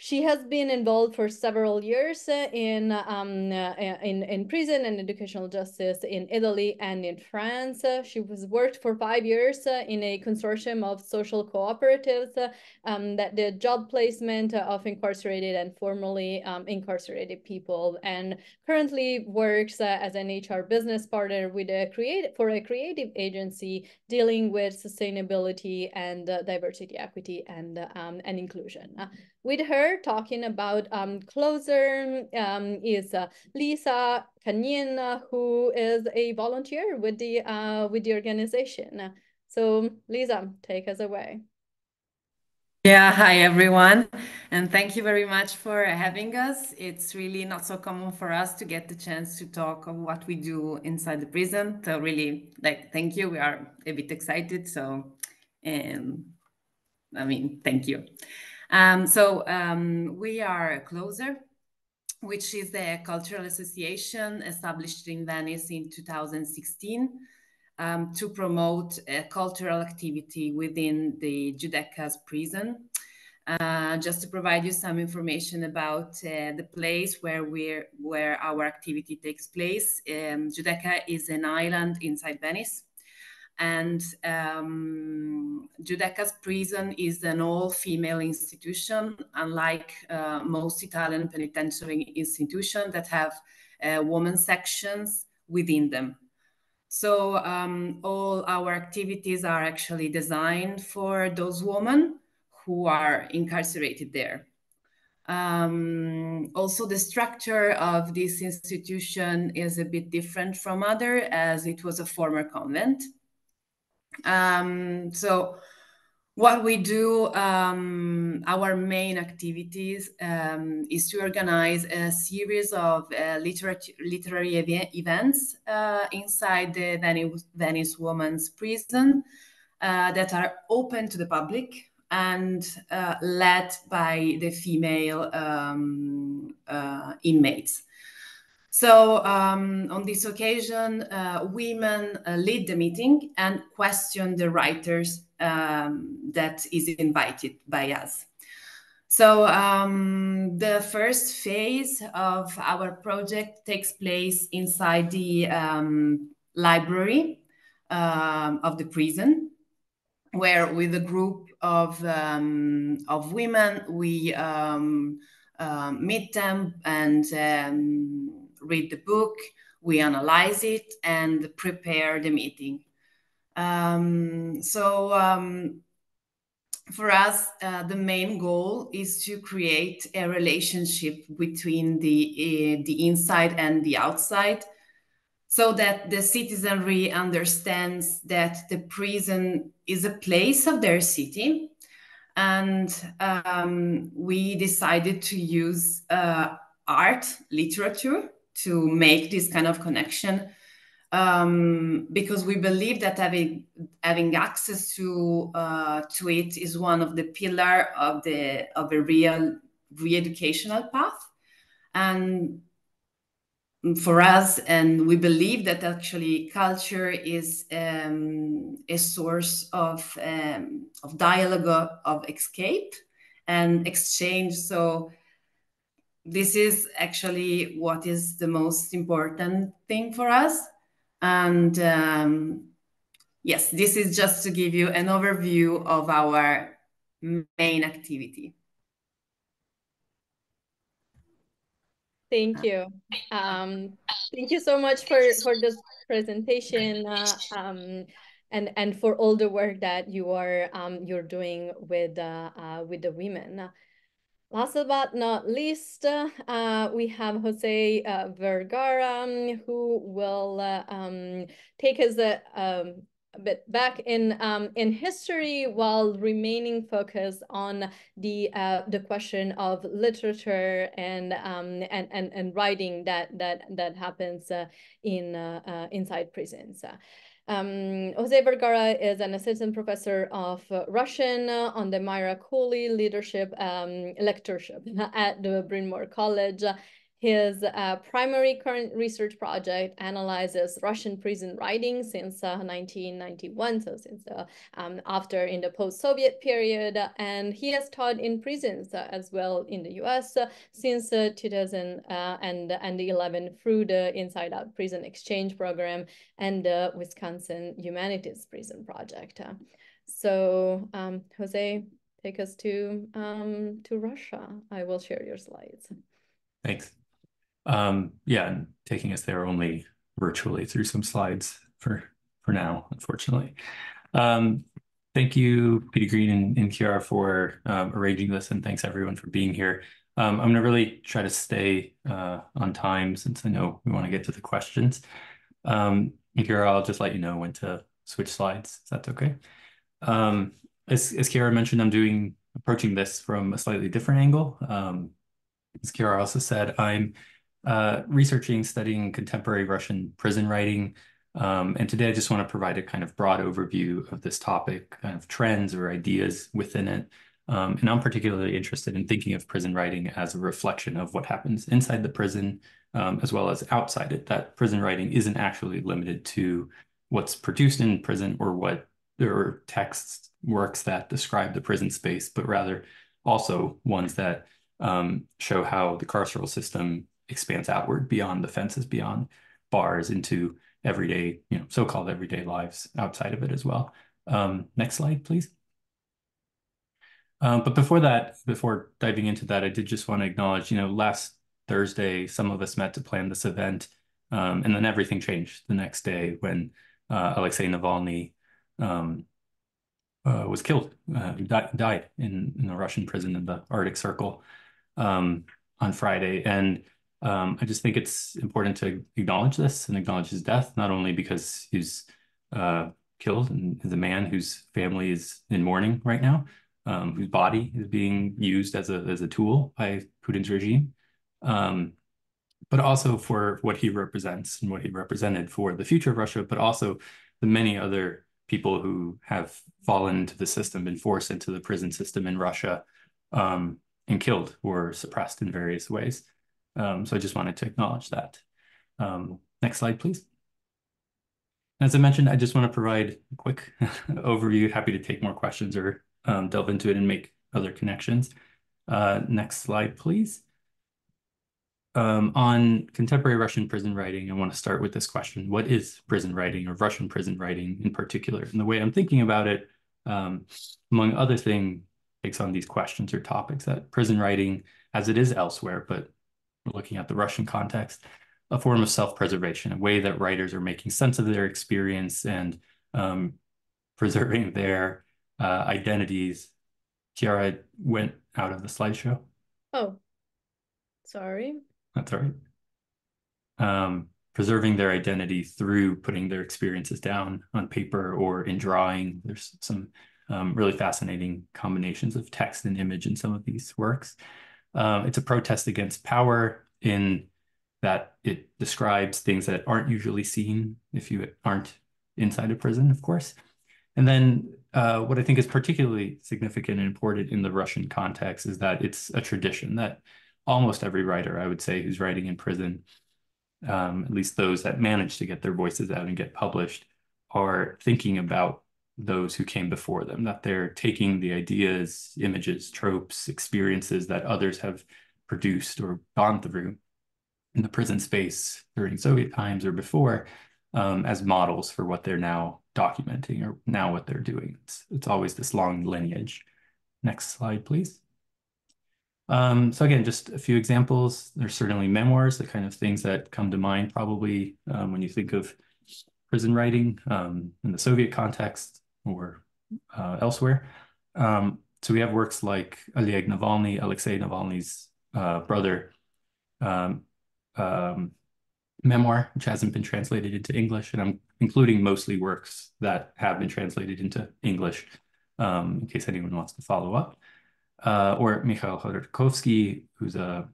She has been involved for several years in, um, in, in prison and educational justice in Italy and in France. She was worked for five years in a consortium of social cooperatives um, that did job placement of incarcerated and formerly um, incarcerated people and currently works as an HR business partner with a creative, for a creative agency dealing with sustainability and diversity, equity, and, um, and inclusion. With her talking about um, Closer um, is uh, Lisa Cagnin, who is a volunteer with the uh, with the organization. So Lisa, take us away. Yeah, hi everyone, and thank you very much for having us. It's really not so common for us to get the chance to talk of what we do inside the prison. So really, like, thank you. We are a bit excited. So, um, I mean, thank you. Um, so um, we are Closer, which is a cultural association established in Venice in 2016 um, to promote a cultural activity within the Giudecca's prison. Uh, just to provide you some information about uh, the place where we're where our activity takes place. Um, is an island inside Venice, and um, Giudecca's prison is an all-female institution, unlike uh, most Italian penitentiary institutions that have uh, women sections within them. So um, all our activities are actually designed for those women who are incarcerated there. Um, also, the structure of this institution is a bit different from other as it was a former convent. Um, so what we do, um, our main activities um, is to organize a series of uh, literary ev events uh, inside the Venice, Venice Women's Prison uh, that are open to the public and uh, led by the female um, uh, inmates. So um, on this occasion, uh, women lead the meeting and question the writers um, that is invited by us. So um, the first phase of our project takes place inside the um, library um, of the prison, where with a group of um, of women we um, meet them and read the book, we analyze it, and prepare the meeting. Um, so um, for us, uh, the main goal is to create a relationship between the uh, the inside and the outside, so that the citizenry understands that the prison is a place of their city, and um, we decided to use uh, art, literature, to make this kind of connection um, because we believe that having having access to uh, to it is one of the pillar of the of a real re-educational path. And for us and we believe that actually culture is um, a source of um, of dialogue of escape and exchange. So this is actually what is the most important thing for us and um, yes, this is just to give you an overview of our main activity. Thank you. Um, thank you so much for, for this presentation uh, um, and, and for all the work that you are um, you're doing with, uh, uh, with the women. Last but not least, uh, we have Jose uh, Vergara, who will uh, um, take us a, um, a, bit back in um, in history while remaining focused on the uh, the question of literature and um, and, and and writing that that that happens uh, in uh, inside prisons. Um, Jose Vergara is an assistant professor of uh, Russian on the Myra Cooley Leadership um, Lectureship at the Bryn Mawr College. His uh, primary current research project analyzes Russian prison writing since uh, 1991, so since uh, um, after in the post-Soviet period, and he has taught in prisons uh, as well in the U.S. Uh, since 2011 uh, through the Inside Out Prison Exchange Program and the Wisconsin Humanities Prison Project. so, um, Jose, take us to um, to Russia. I will share your slides. Thanks. Um, yeah, and taking us there only virtually through some slides for for now, unfortunately. Um, thank you, Petey Greene and, and Chiara for um, arranging this, and thanks everyone for being here. Um, I'm going to really try to stay uh, on time since I know we want to get to the questions. Um, Chiara, I'll just let you know when to switch slides. Is that okay? Um, as, as Chiara mentioned, I'm doing approaching this from a slightly different angle. Um, as Chiara also said, I'm uh, researching, studying contemporary Russian prison writing. Um, and today I just want to provide a kind of broad overview of this topic, kind of trends or ideas within it. Um, and I'm particularly interested in thinking of prison writing as a reflection of what happens inside the prison, um, as well as outside it. That prison writing isn't actually limited to what's produced in prison or what there are texts, works that describe the prison space, but rather also ones that um, show how the carceral system expands outward beyond the fences, beyond bars into everyday, you know, so-called everyday lives outside of it as well. Um, next slide, please. Um, but before that, before diving into that, I did just want to acknowledge, you know, last Thursday, some of us met to plan this event, um, and then everything changed the next day when uh, Alexei Navalny um, uh, was killed, uh, di died in, in a Russian prison in the Arctic Circle um, on Friday. And um, I just think it's important to acknowledge this and acknowledge his death, not only because he's uh, killed and is a man whose family is in mourning right now, um, whose body is being used as a as a tool by Putin's regime, um, but also for what he represents and what he represented for the future of Russia, but also the many other people who have fallen into the system, been forced into the prison system in Russia, um, and killed or suppressed in various ways. Um, so I just wanted to acknowledge that. Um, next slide, please. As I mentioned, I just want to provide a quick overview. Happy to take more questions or um, delve into it and make other connections. Uh, next slide, please. Um, on contemporary Russian prison writing, I want to start with this question. What is prison writing or Russian prison writing in particular? And the way I'm thinking about it, um, among other things, takes on these questions or topics that prison writing, as it is elsewhere, but we're looking at the Russian context, a form of self-preservation, a way that writers are making sense of their experience and um, preserving their uh, identities. Chiara went out of the slideshow. Oh, sorry. That's all right. Um, preserving their identity through putting their experiences down on paper or in drawing. There's some um, really fascinating combinations of text and image in some of these works. Um, it's a protest against power in that it describes things that aren't usually seen if you aren't inside a prison, of course. And then uh, what I think is particularly significant and important in the Russian context is that it's a tradition that almost every writer, I would say, who's writing in prison, um, at least those that manage to get their voices out and get published, are thinking about those who came before them, that they're taking the ideas, images, tropes, experiences that others have produced or gone through in the prison space during Soviet times or before um, as models for what they're now documenting or now what they're doing. It's, it's always this long lineage. Next slide, please. Um, so again, just a few examples. There's certainly memoirs, the kind of things that come to mind probably um, when you think of prison writing um, in the Soviet context or uh, elsewhere. Um, so we have works like Oleg Navalny, Alexei Navalny's uh, brother, um, um, memoir, which hasn't been translated into English, and I'm including mostly works that have been translated into English, um, in case anyone wants to follow up. Uh, or Mikhail Khodorkovsky, who's a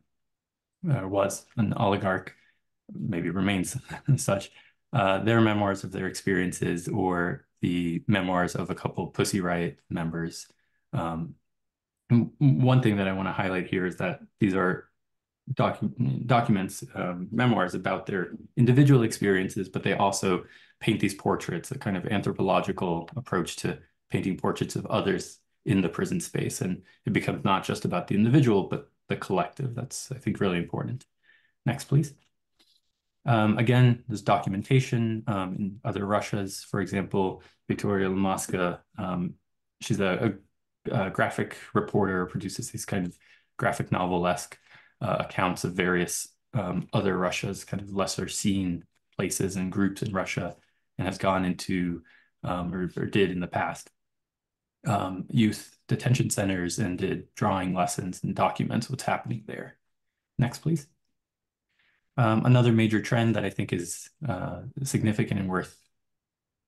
uh, was an oligarch, maybe remains such. Uh, their memoirs of their experiences, or the memoirs of a couple Pussy Riot members. Um, one thing that I want to highlight here is that these are docu documents, um, memoirs about their individual experiences, but they also paint these portraits, a kind of anthropological approach to painting portraits of others in the prison space. And it becomes not just about the individual, but the collective. That's, I think, really important. Next, please. Um, again, there's documentation um, in other Russias. For example, Victoria Lomasko, um, she's a, a, a, graphic reporter, produces these kind of graphic novel-esque uh, accounts of various um, other Russias, kind of lesser seen places and groups in Russia, and has gone into, um, or, or, did in the past, um, youth detention centers and did drawing lessons and documents what's happening there. Next, please. Um, another major trend that I think is uh, significant and worth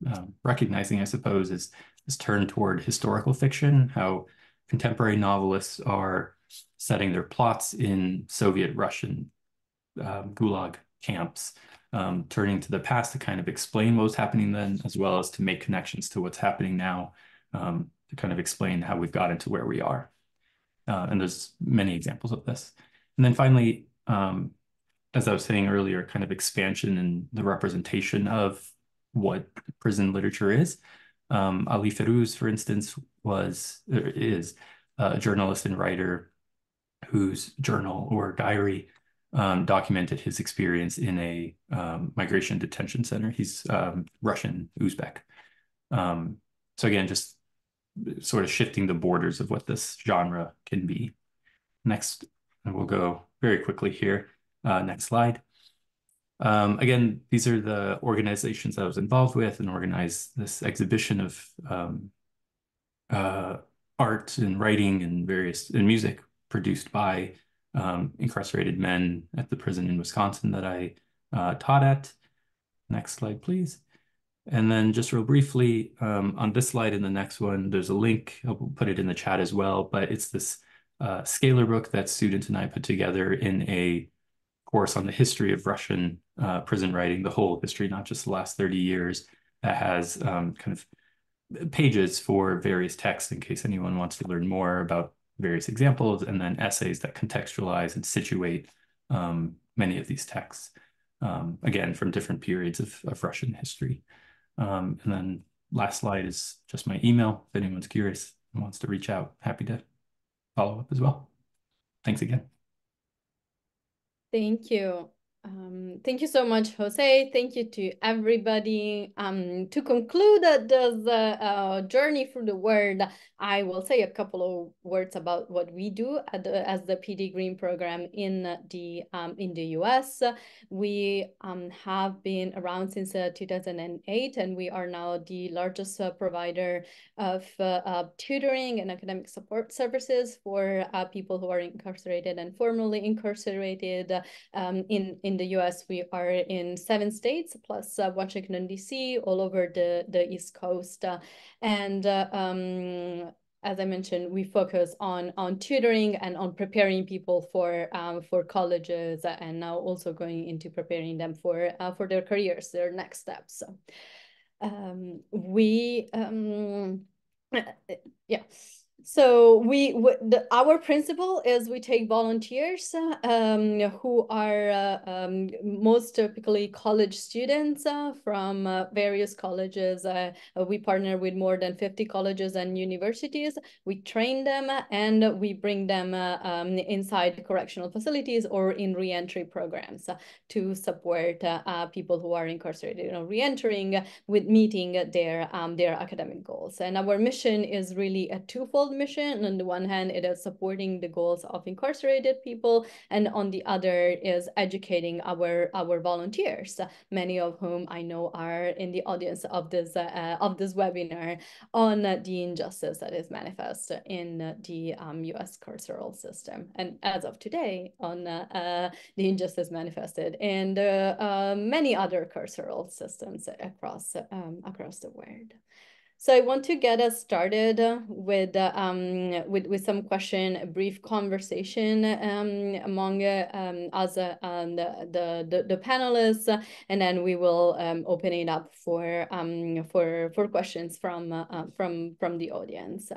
um, recognizing, I suppose, is this turn toward historical fiction, how contemporary novelists are setting their plots in Soviet Russian um, gulag camps, um, turning to the past to kind of explain what was happening then, as well as to make connections to what's happening now, um, to kind of explain how we've gotten to where we are. Uh, and there's many examples of this. And then finally, um, as I was saying earlier, kind of expansion in the representation of what prison literature is. Um, Ali Feruz, for instance, was is a journalist and writer whose journal or diary um, documented his experience in a um, migration detention center. He's um, Russian Uzbek. Um, so again, just sort of shifting the borders of what this genre can be. Next, we'll go very quickly here. Uh, next slide. Um, again, these are the organizations I was involved with and organized this exhibition of um, uh, art and writing and various and music produced by um, incarcerated men at the prison in Wisconsin that I uh, taught at. Next slide, please. And then just real briefly, on this slide and the next one, there's a link, I'll put it in the chat as well, but it's this scalar book that students and I put together in a course on the history of Russian uh, prison writing, the whole history, not just the last 30 years, that has um, kind of pages for various texts in case anyone wants to learn more about various examples, and then essays that contextualize and situate um, many of these texts, um, again, from different periods of, of Russian history. Um, and then last slide is just my email. If anyone's curious and wants to reach out, happy to follow up as well. Thanks again. Thank you. Um, thank you so much, Jose. Thank you to everybody. Um, to conclude this uh, uh, journey through the word, I will say a couple of words about what we do the, as the Petey Greene program in the um, in the US. We um, have been around since uh, 2008, and we are now the largest uh, provider of uh, tutoring and academic support services for uh, people who are incarcerated and formerly incarcerated um, in in the US, we are in seven states plus uh, Washington, D.C., all over the, the East Coast. Uh, and uh, um, as I mentioned, we focus on on tutoring and on preparing people for um, for colleges and now also going into preparing them for uh, for their careers, their next steps. So, um, we um, yeah. So we, the, our principle is we take volunteers um, who are uh, um, most typically college students uh, from uh, various colleges. Uh, we partner with more than 50 colleges and universities. We train them and we bring them uh, um, inside correctional facilities or in reentry programs to support uh, people who are incarcerated, you know, reentering with meeting their, um, their academic goals. And our mission is really a twofold mission. On the one hand, it is supporting the goals of incarcerated people, and on the other is educating our our volunteers, many of whom I know are in the audience of this uh, of this webinar on the injustice that is manifest in the um, U.S. carceral system, and as of today, on uh, uh, the injustice manifested in uh, many other carceral systems across um, across the world. So I want to get us started with um, with with some question, a brief conversation um, among uh, um, us uh, and the, the the panelists, and then we will um, open it up for um for for questions from uh, from from the audience.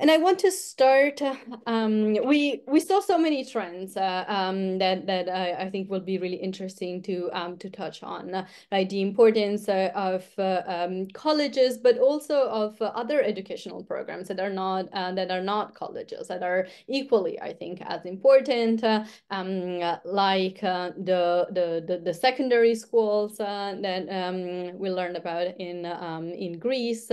And I want to start. Um, we we saw so many trends uh, um, that that I, I, think will be really interesting to um, to touch on, uh, right? The importance uh, of uh, um, colleges, but also of other educational programs that are not uh, that are not colleges that are equally, I think, as important, uh, um, like the, the, the the secondary schools that um, we learned about in in Greece,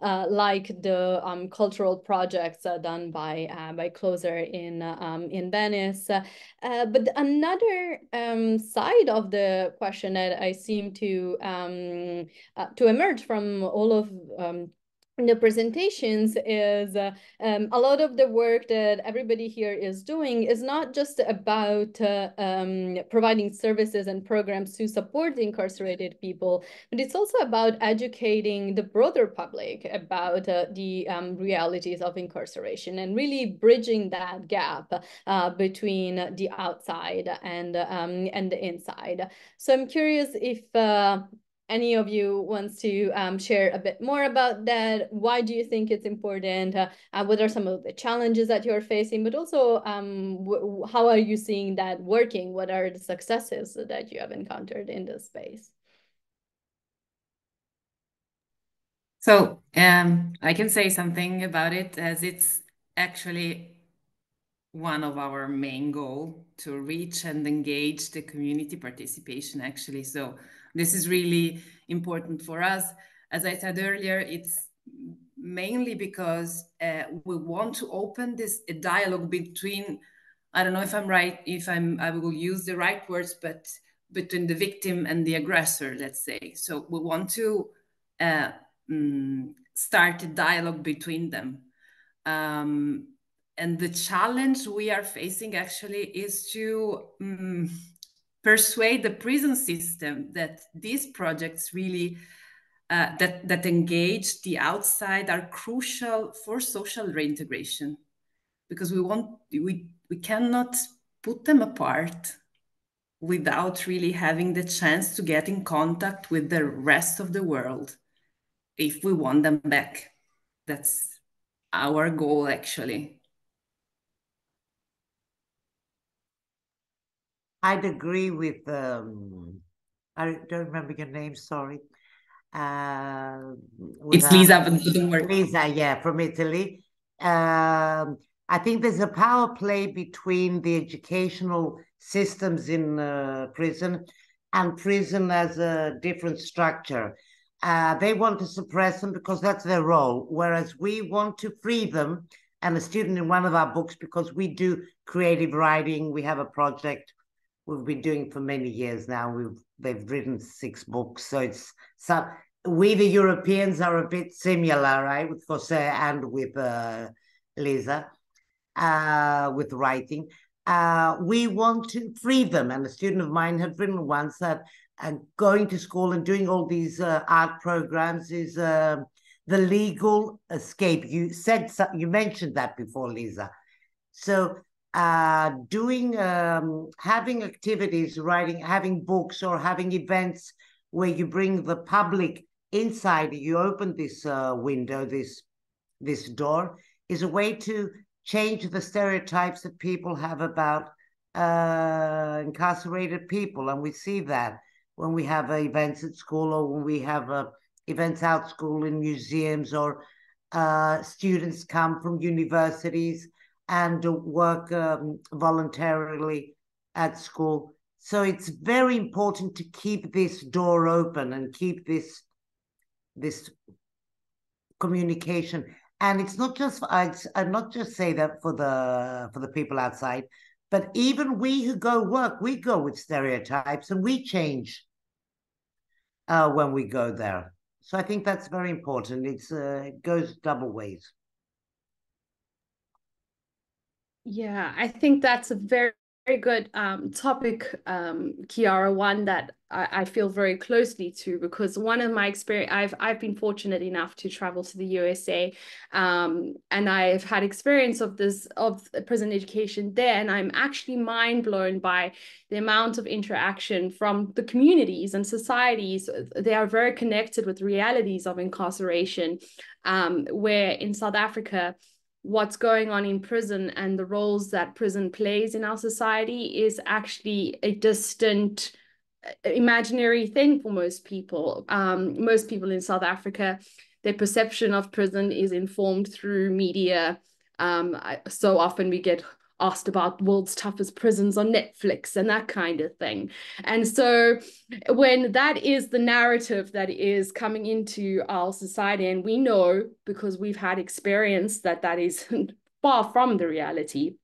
like the cultural projects projects uh, done by uh, by Closer in um, in Venice. Uh, but another um, side of the question that I seem to um, to emerge from all of um, the presentations is uh, um, a lot of the work that everybody here is doing is not just about uh, um, providing services and programs to support the incarcerated people, but it's also about educating the broader public about uh, the um, realities of incarceration and really bridging that gap uh, between the outside and um, and the inside. So I'm curious if uh, any of you wants to um, share a bit more about that? Why do you think it's important? Uh, uh, what are some of the challenges that you're facing? But also um, how are you seeing that working? What are the successes that you have encountered in this space? So um, i can say something about it as it's actually one of our main goal to reach and engage the community participation actually. So this is really important for us. As I said earlier, it's mainly because uh, we want to open this dialogue between I don't know if I'm right, if I'm I will use the right words, but between the victim and the aggressor, let's say. So we want to uh, um, start a dialogue between them. Um, and the challenge we are facing actually is to um, persuade the prison system that these projects really uh, that that engage the outside are crucial for social reintegration. Because we want we we cannot put them apart without really having the chance to get in contact with the rest of the world if we want them back. That's our goal actually I'd agree with, um, I don't remember your name, sorry. Uh, it's Lisa, but don't worry. Lisa, yeah, from Italy. Um, I think there's a power play between the educational systems in uh, prison and prison as a different structure. Uh, they want to suppress them because that's their role, whereas we want to free them. And a student in one of our books, because we do creative writing, we have a project we've been doing for many years now. We've they've written six books, so it's so we the Europeans are a bit similar, right, with Jose and with uh, Lisa, uh, with writing. Uh, we want to free them, and a student of mine had written once that and going to school and doing all these uh, art programs is uh, the legal escape. You said you mentioned that before, Lisa. So uh, doing um, having activities, writing, having books, or having events where you bring the public inside. You open this uh, window, this this door, is a way to change the stereotypes that people have about uh, incarcerated people, and we see that when we have uh, events at school or when we have uh, events out school in museums or uh, students come from universities and work um, voluntarily at school. So it's very important to keep this door open and keep this this communication. And it's not just I I'm not just say that for the for the people outside, but even we who go work, we go with stereotypes and we change uh, when we go there. So I think that's very important. It's uh, it goes double ways. Yeah, I think that's a very, very good um, topic, um, Chiara, one that I, I, feel very closely to because one of my experience, I've, I've been fortunate enough to travel to the USA um, and I've had experience of this, of prison education there. And I'm actually mind blown by the amount of interaction from the communities and societies. They are very connected with realities of incarceration, um, where in South Africa, what's going on in prison and the roles that prison plays in our society is actually a distant uh, imaginary thing for most people. Um, most people in south africa their perception of prison is informed through media. Um, so often we get asked about world's toughest prisons on Netflix and that kind of thing. And so when that is the narrative that is coming into our society, and we know because we've had experience that that is far from the reality,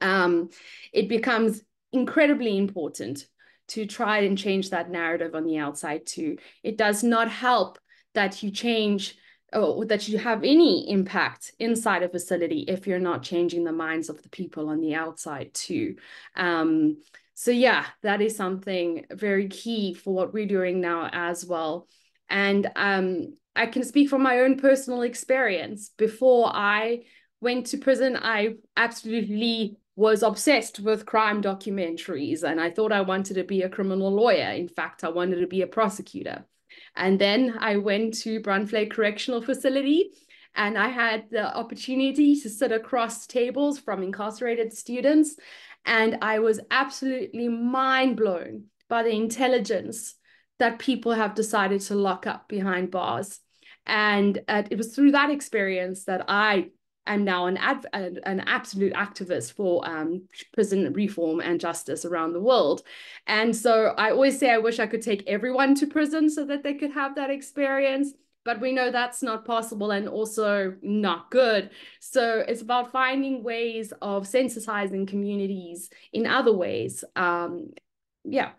um, it becomes incredibly important to try and change that narrative on the outside too. It does not help that you change or that you have any impact inside a facility if you're not changing the minds of the people on the outside too. Um, so yeah, that is something very key for what we're doing now as well. And um, I can speak from my own personal experience. Before I went to prison, I absolutely was obsessed with crime documentaries and I thought I wanted to be a criminal lawyer. In fact, I wanted to be a prosecutor. And then I went to Brandvlei Correctional Facility and I had the opportunity to sit across tables from incarcerated students. And I was absolutely mind blown by the intelligence that people have decided to lock up behind bars. And uh, it was through that experience that I am now an, ad, an, an absolute activist for um, prison reform and justice around the world. And so I always say I wish I could take everyone to prison so that they could have that experience. But we know that's not possible and also not good. So it's about finding ways of sensitizing communities in other ways. Um, yeah.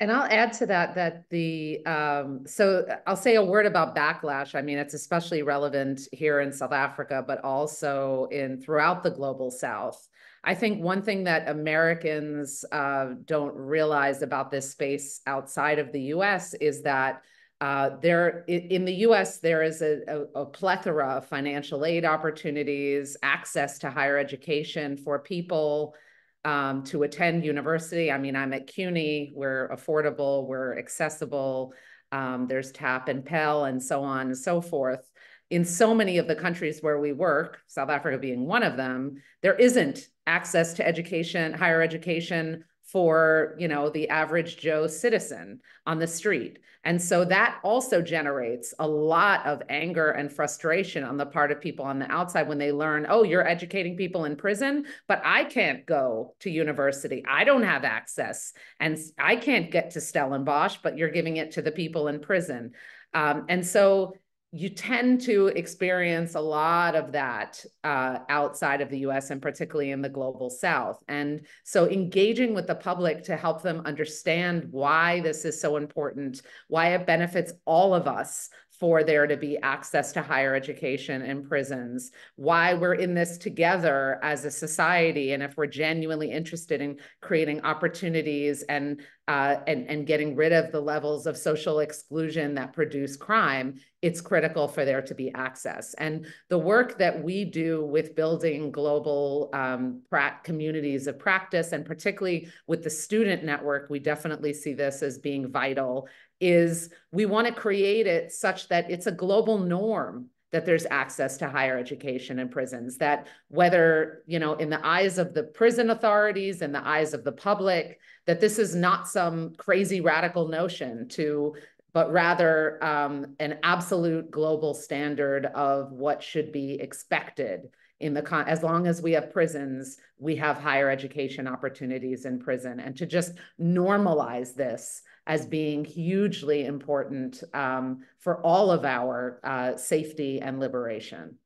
And I'll add to that that the um, so I'll say a word about backlash. I mean, it's especially relevant here in South Africa, but also in throughout the global South. I think one thing that Americans uh, don't realize about this space outside of the U.S. is that uh, there in the U.S. there is a, a, a plethora of financial aid opportunities, access to higher education for people um, to attend university. I mean, I'm at CUNY, we're affordable, we're accessible. Um, there's TAP and Pell and so on and so forth. In so many of the countries where we work, South Africa being one of them, there isn't access to education, higher education for you know the average joe citizen on the street. And so that also generates a lot of anger and frustration on the part of people on the outside when they learn oh you're educating people in prison but i can't go to university. I don't have access and i can't get to stellenbosch but you're giving it to the people in prison. Um, and so you tend to experience a lot of that uh, outside of the US and particularly in the global South. And so engaging with the public to help them understand why this is so important, why it benefits all of us for there to be access to higher education in prisons, why we're in this together as a society, and if we're genuinely interested in creating opportunities and uh, and, and getting rid of the levels of social exclusion that produce crime, it's critical for there to be access. And the work that we do with building global um, communities of practice, and particularly with the student network, we definitely see this as being vital is we want to create it such that it's a global norm that there's access to higher education in prisons that whether you know in the eyes of the prison authorities and the eyes of the public that this is not some crazy radical notion to but rather um, an absolute global standard of what should be expected in the con as long as we have prisons we have higher education opportunities in prison. And to just normalize this as being hugely important um, for all of our uh, safety and liberation.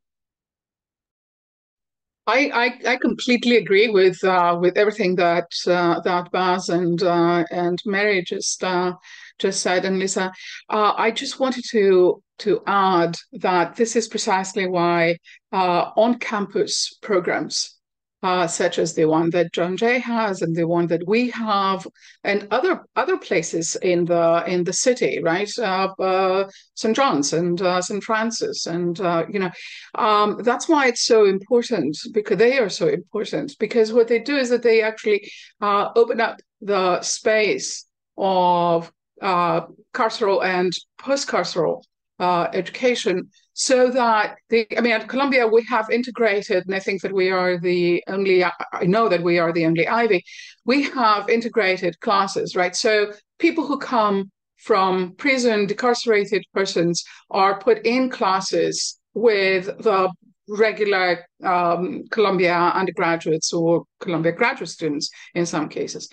I, I, I completely agree with uh, with everything that uh, that Baz and uh, and Mary just uh, just said and Lisa. Uh, I just wanted to to add that this is precisely why uh, on campus programs uh, such as the one that John Jay has and the one that we have, and other other places in the in the city, right? Uh, uh, St. John's and uh, St. Francis, and uh, you know, um, that's why it's so important because they are so important because what they do is that they actually uh, open up the space of carceral and post-carceral education so that the i mean at columbia we have integrated and i think that we are the only i know that we are the only ivy we have integrated classes right so people who come from prison decarcerated persons are put in classes with the regular um, Columbia undergraduates or Columbia graduate students in some cases.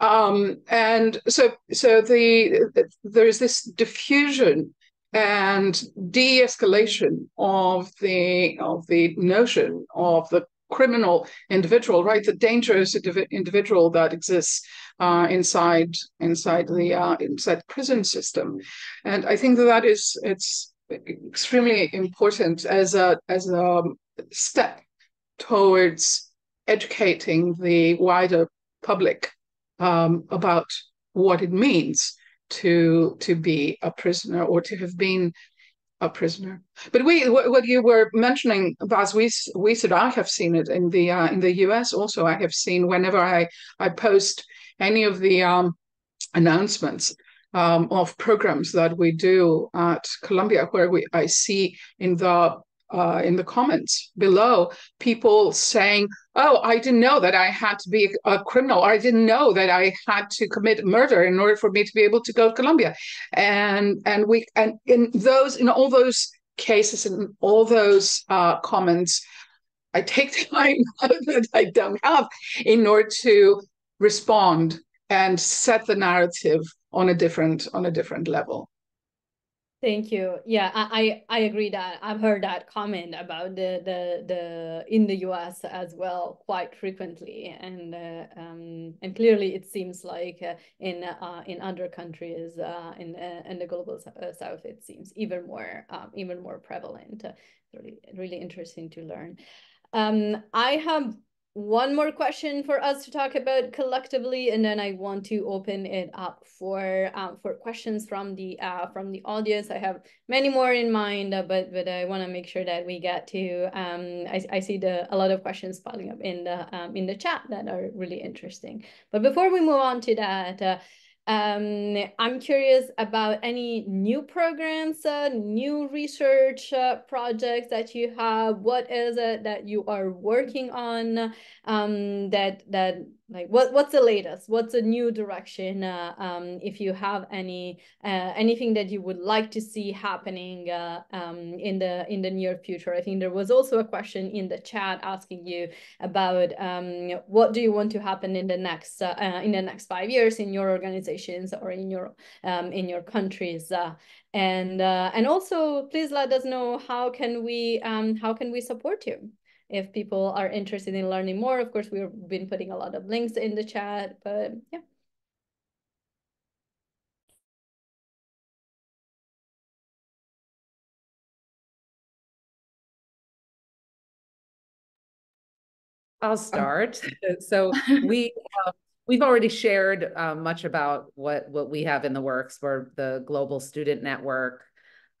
Um, and so, so the, the, there's this diffusion and de-escalation of the of the notion of the criminal individual, right? The dangerous individual that exists uh, inside inside the uh, inside prison system, and I think that that is it's extremely important as a as a step towards educating the wider public um, about what it means to to be a prisoner or to have been a prisoner. But we, what you were mentioning, Baz, we we said I have seen it in the uh, in the U.S. Also, I have seen whenever I I post any of the um, announcements um, of programs that we do at Columbia, where we I see in the uh, in the comments below people saying, "Oh, I didn't know that I had to be a criminal. I didn't know that I had to commit murder in order for me to be able to go to Columbia. And and we and in those in all those cases and all those uh, comments, I take time that I don't have in order to respond and set the narrative on a different on a different level. Thank you. Yeah, I, I agree that I've heard that comment about the the the in the U.S. as well quite frequently, and uh, um, and clearly it seems like uh, in uh, in other countries uh, in uh, in the global uh, south it seems even more um, even more prevalent. really really interesting to learn. Um, I have one more question for us to talk about collectively, and then I want to open it up for um, for questions from the uh, from the audience. I have many more in mind, uh, but but I want to make sure that we get to. Um, I, I see the a lot of questions piling up in the um, in the chat that are really interesting. But before we move on to that. Uh, um, I'm curious about any new programs, uh, new research uh, projects that you have. What is it that you are working on um, that that like what what's the latest? What's a new direction uh, um, if you have any uh, anything that you would like to see happening uh, um, in the in the near future? I think there was also a question in the chat asking you about um, what do you want to happen in the next uh, uh, in the next five years in your organizations or in your um, in your countries uh, and and also please let us know how can we um, how can we support you if people are interested in learning more. Of course, we've been putting a lot of links in the chat, but yeah. I'll start. so we uh, we've already shared uh, much about what what we have in the works for the Global Student Network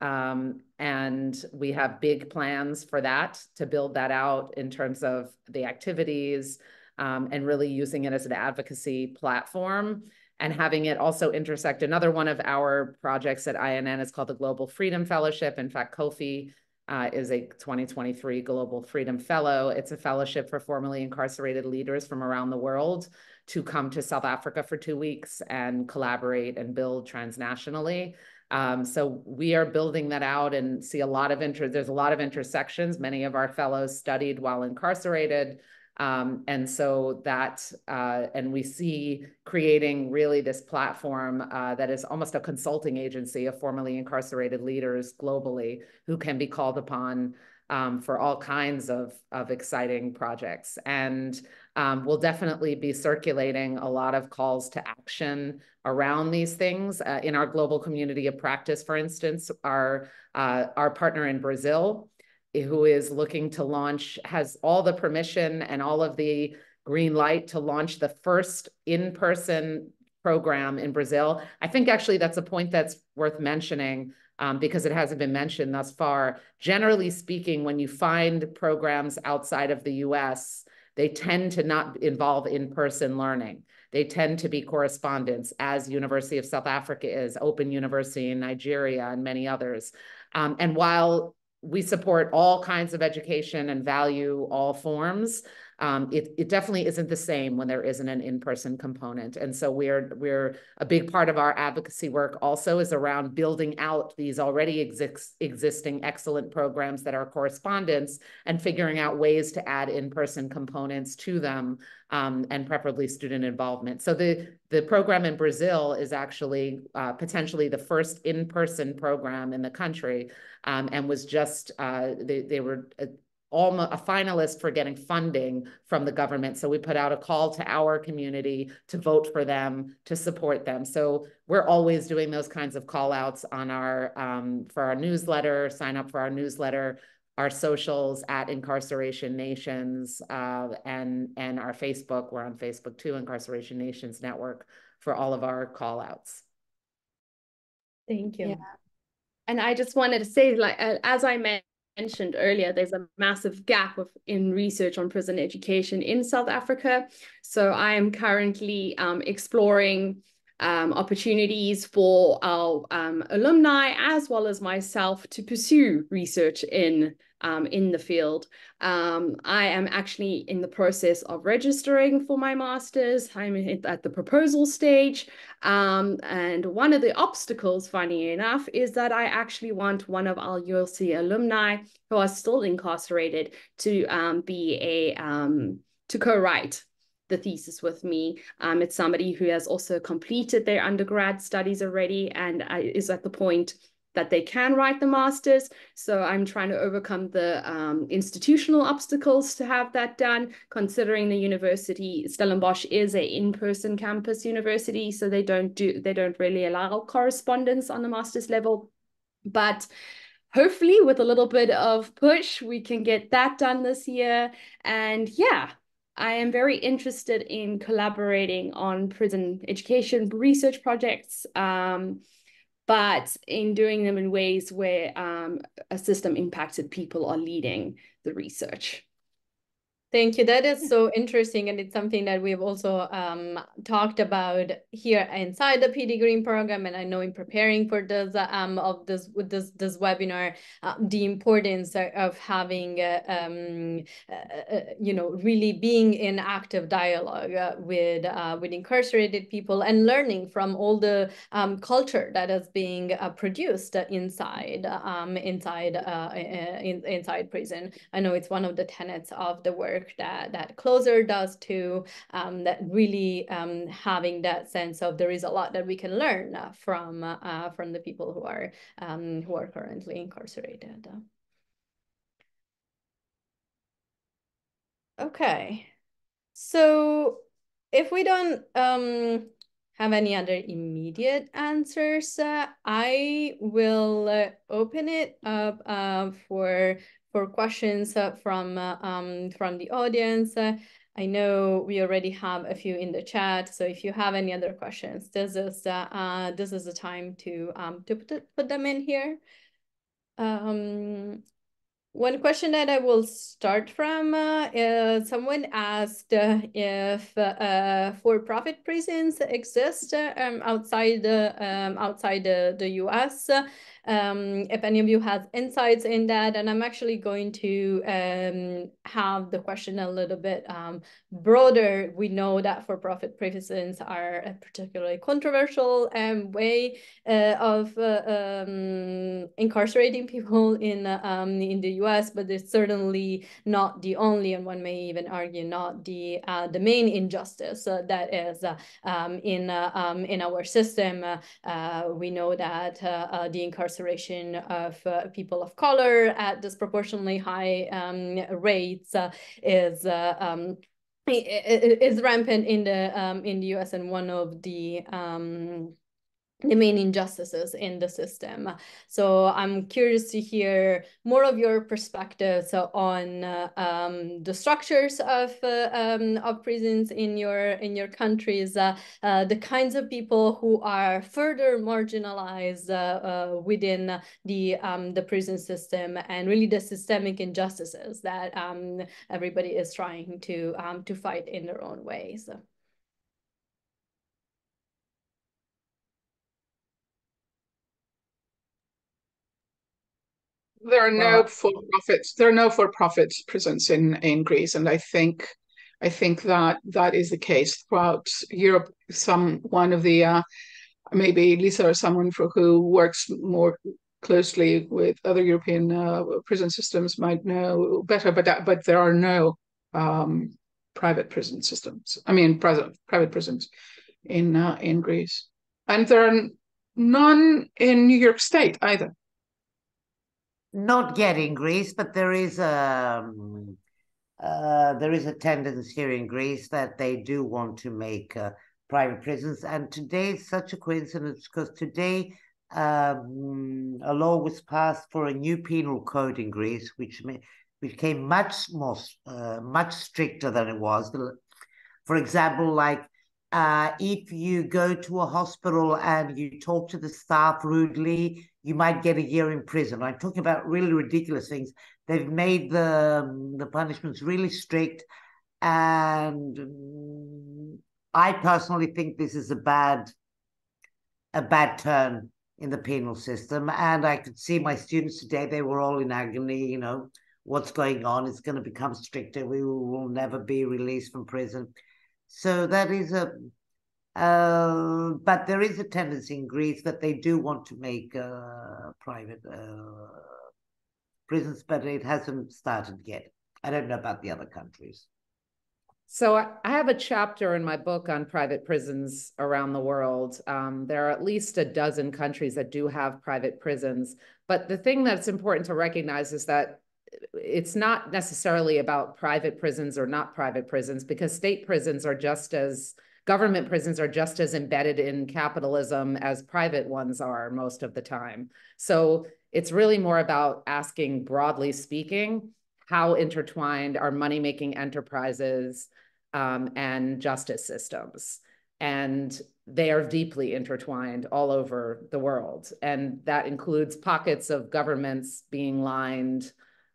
um, and we have big plans for that to build that out in terms of the activities um, and really using it as an advocacy platform and having it also intersect. Another one of our projects at INN is called the Global Freedom Fellowship. In fact, Kofi uh, is a 2023 Global Freedom Fellow. It's a fellowship for formerly incarcerated leaders from around the world to come to South Africa for two weeks and collaborate and build transnationally. Um, so we are building that out and see a lot of interest. There's a lot of intersections. Many of our fellows studied while incarcerated. Um, and so that, uh, and we see creating really this platform uh, that is almost a consulting agency of formerly incarcerated leaders globally who can be called upon um, for all kinds of, of exciting projects. And um, we'll definitely be circulating a lot of calls to action around these things. Uh, in our global community of practice, for instance, our, uh, our partner in Brazil, who is looking to launch, has all the permission and all of the green light to launch the first in-person program in Brazil. I think actually that's a point that's worth mentioning um, because it hasn't been mentioned thus far. Generally speaking, when you find programs outside of the US, they tend to not involve in-person learning. They tend to be correspondence, as University of South Africa is, Open University in Nigeria, and many others. Um, and while we support all kinds of education and value all forms, um, it, it definitely isn't the same when there isn't an in-person component. And so we're, we're a big part of our advocacy work also is around building out these already exist, existing excellent programs that are correspondence and figuring out ways to add in-person components to them um, and preferably student involvement. So the, the program in Brazil is actually uh, potentially the first in-person program in the country um, and was just, uh, they, they were uh, almost a finalist for getting funding from the government. So we put out a call to our community to vote for them, to support them. So we're always doing those kinds of call outs on our um, for our newsletter, sign up for our newsletter, our socials at Incarceration Nations, uh, and and our Facebook. We're on Facebook too, Incarceration Nations Network for all of our call outs. Thank you. Yeah. And I just wanted to say, like, as I mentioned earlier, there's a massive gap of, in research on prison education in South Africa. So I am currently um, exploring um, opportunities for our um, alumni as well as myself to pursue research in um, in the field. Um, I am actually in the process of registering for my master's. I'm at the proposal stage. Um, and one of the obstacles, funny enough, is that I actually want one of our ULC alumni who are still incarcerated to um, be a um, to co-write the thesis with me. Um, it's somebody who has also completed their undergrad studies already and uh, is at the point that they can write the masters. So I'm trying to overcome the um, institutional obstacles to have that done, considering the university, Stellenbosch is a in-person campus university, so they don't do, they don't really allow correspondence on the master's level. But hopefully with a little bit of push, we can get that done this year. And yeah, I am very interested in collaborating on prison education research projects. Um, but in doing them in ways where um, a system impacted people are leading the research. Thank you. That is so interesting, and it's something that we've also um, talked about here inside the Petey Greene program. And I know in preparing for this um, of this with this this webinar, uh, the importance of having uh, um, uh, uh you know really being in active dialogue uh, with uh, with incarcerated people and learning from all the um, culture that is being produced inside um, inside in, inside prison. I know it's one of the tenets of the work work that that closer does too um, that really um, having that sense of there is a lot that we can learn uh, from uh, from the people who are um, who are currently incarcerated. Okay. So if we don't um, have any other immediate answers, uh, I will uh, open it up uh, for for questions uh, from uh, um, from the audience. Uh, I know we already have a few in the chat, so if you have any other questions, this is uh, this is the time to um, to put, put them in here. Um, one question that I will start from uh, is someone asked uh, if uh, for-profit prisons exist um, outside the um, outside the, the U.S um, if any of you has insights in that. And I'm actually going to um, have the question a little bit um, broader. We know that for-profit prisons are a particularly controversial um, way uh, of uh, um, incarcerating people in, um, in the US, but it's certainly not the only, and one may even argue not the, uh, the main injustice uh, that is uh, in, uh, in our system. we know that the incarceration incarceration of uh, people of color at disproportionately high um, rates uh, is uh, um, is rampant in the um, in the U.S. and one of the um, the main injustices in the system. So I'm curious to hear more of your perspectives on uh, um, the structures of uh, um, of prisons in your in your countries, uh, uh the kinds of people who are further marginalized uh, uh, within the um, the prison system, and really the systemic injustices that um, everybody is trying to um, to fight in their own ways. There are no for-profit. There are no for-profit prisons in in Greece, and I think I think that that is the case throughout Europe. Some one of the uh, maybe Lisa or someone for who works more closely with other European uh, prison systems might know better, but that, but there are no um, private prison systems. I mean, private private prisons in uh, in Greece, and there are none in New York State either. Not yet in Greece, but there is a um, uh, there is a tendency here in Greece that they do want to make uh, private prisons. And today is such a coincidence because today um, a law was passed for a new penal code in Greece, which may, became much more uh, much stricter than it was. For example, like uh, if you go to a hospital and you talk to the staff rudely, you might get a year in prison. I'm talking about really ridiculous things. They've made the um, the punishments really strict, and um, I personally think this is a bad a bad turn in the penal system. And I could see my students today; they were all in agony. You know, what's going on? It's going to become stricter. We will never be released from prison. So that is a, uh, but there is a tendency in Greece that they do want to make uh, private uh, prisons, but it hasn't started yet. I don't know about the other countries. So I have a chapter in my book on private prisons around the world. Um, there are at least a dozen countries that do have private prisons. But the thing that's important to recognize is that it's not necessarily about private prisons or not private prisons because state prisons are just as government prisons are just as embedded in capitalism as private ones are most of the time. So it's really more about asking broadly speaking, how intertwined are money-making enterprises um, and justice systems. And they are deeply intertwined all over the world. And that includes pockets of governments being lined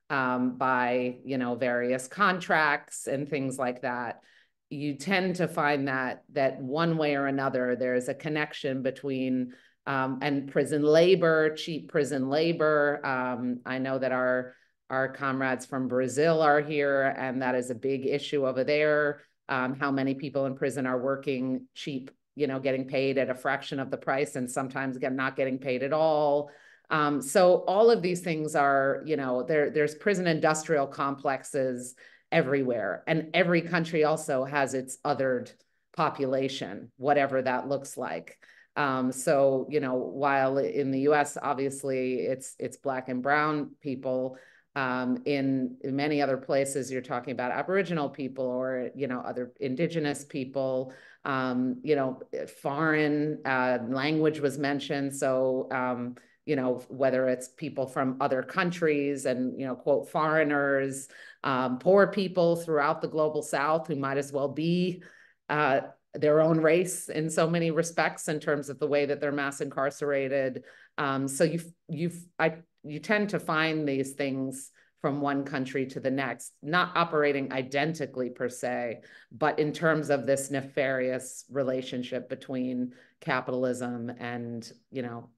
um, by you know various contracts and things like that you tend to find that that one way or another there's a connection between um, and prison labor cheap prison labor. Um, i know that our our comrades from brazil are here and that is a big issue over there. Um, how many people in prison are working cheap you know getting paid at a fraction of the price and sometimes get, not getting paid at all um, so all of these things are, you know, there there's prison industrial complexes everywhere, and every country also has its othered population, whatever that looks like. Um, so you know, while in the U.S. obviously it's it's black and brown people. Um, in, in many other places, you're talking about Aboriginal people or you know other Indigenous people. Um, you know, foreign uh, language was mentioned, so um, you know, whether it's people from other countries and, you know, quote, foreigners, um, poor people throughout the global south who might as well be uh, their own race in so many respects in terms of the way that they're mass incarcerated. Um, so you you I you tend to find these things from one country to the next, not operating identically per se, but in terms of this nefarious relationship between capitalism and, you know,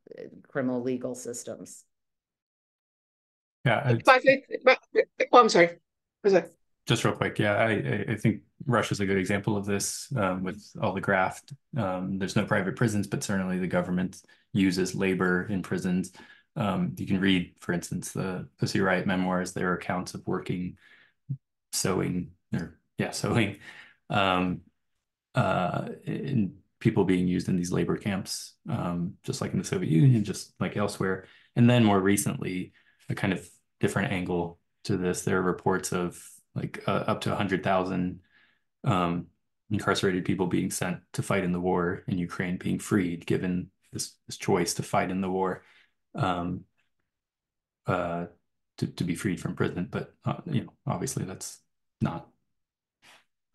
criminal legal systems. Yeah. I, but, but, oh, I'm sorry. Was it? Just real quick. Yeah, I, I think Russia's a good example of this um, with all the graft. Um, there's no private prisons, but certainly the government uses labor in prisons um, you can read, for instance, the Pussy Riot memoirs. There are accounts of working, sewing, or yeah, sewing, um, uh, and people being used in these labor camps, um, just like in the Soviet Union, just like elsewhere. And then more recently, a kind of different angle to this. There are reports of like uh, up to 100,000 um, incarcerated people being sent to fight in the war in Ukraine being freed, given this, this choice to fight in the war um, uh, to, to be freed from prison. But, uh, you know, obviously that's not,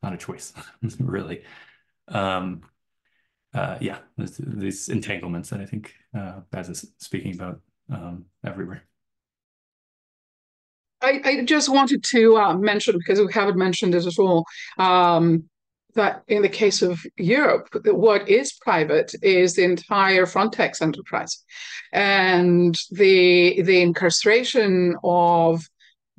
not a choice, really. Um, uh, yeah, these entanglements that I think uh, Baz is speaking about um, everywhere. I, I, just wanted to uh, mention, because we haven't mentioned it at all, um, that in the case of Europe, what is private is the entire Frontex enterprise, and the the incarceration of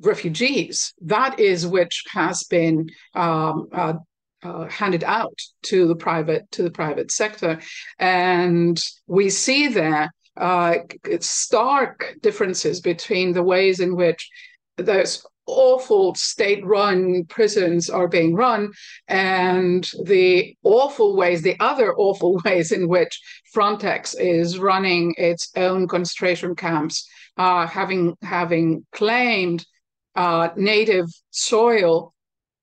refugees that is which has been um, uh, uh, handed out to the private to the private sector, and we see there uh, stark differences between the ways in which those awful state-run prisons are being run and the awful ways the other awful ways in which frontex is running its own concentration camps uh, having having claimed uh, native soil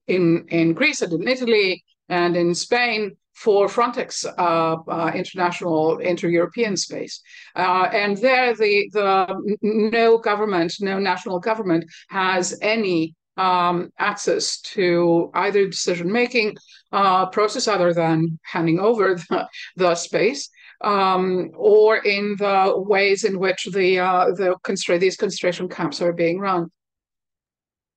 in in greece and in italy and in spain for Frontex uh, uh, international inter-European space. Uh, and there the, the no government, no national government has any um, access to either decision-making uh, process other than handing over the, the space um, or in the ways in which the, uh, the these concentration camps are being run.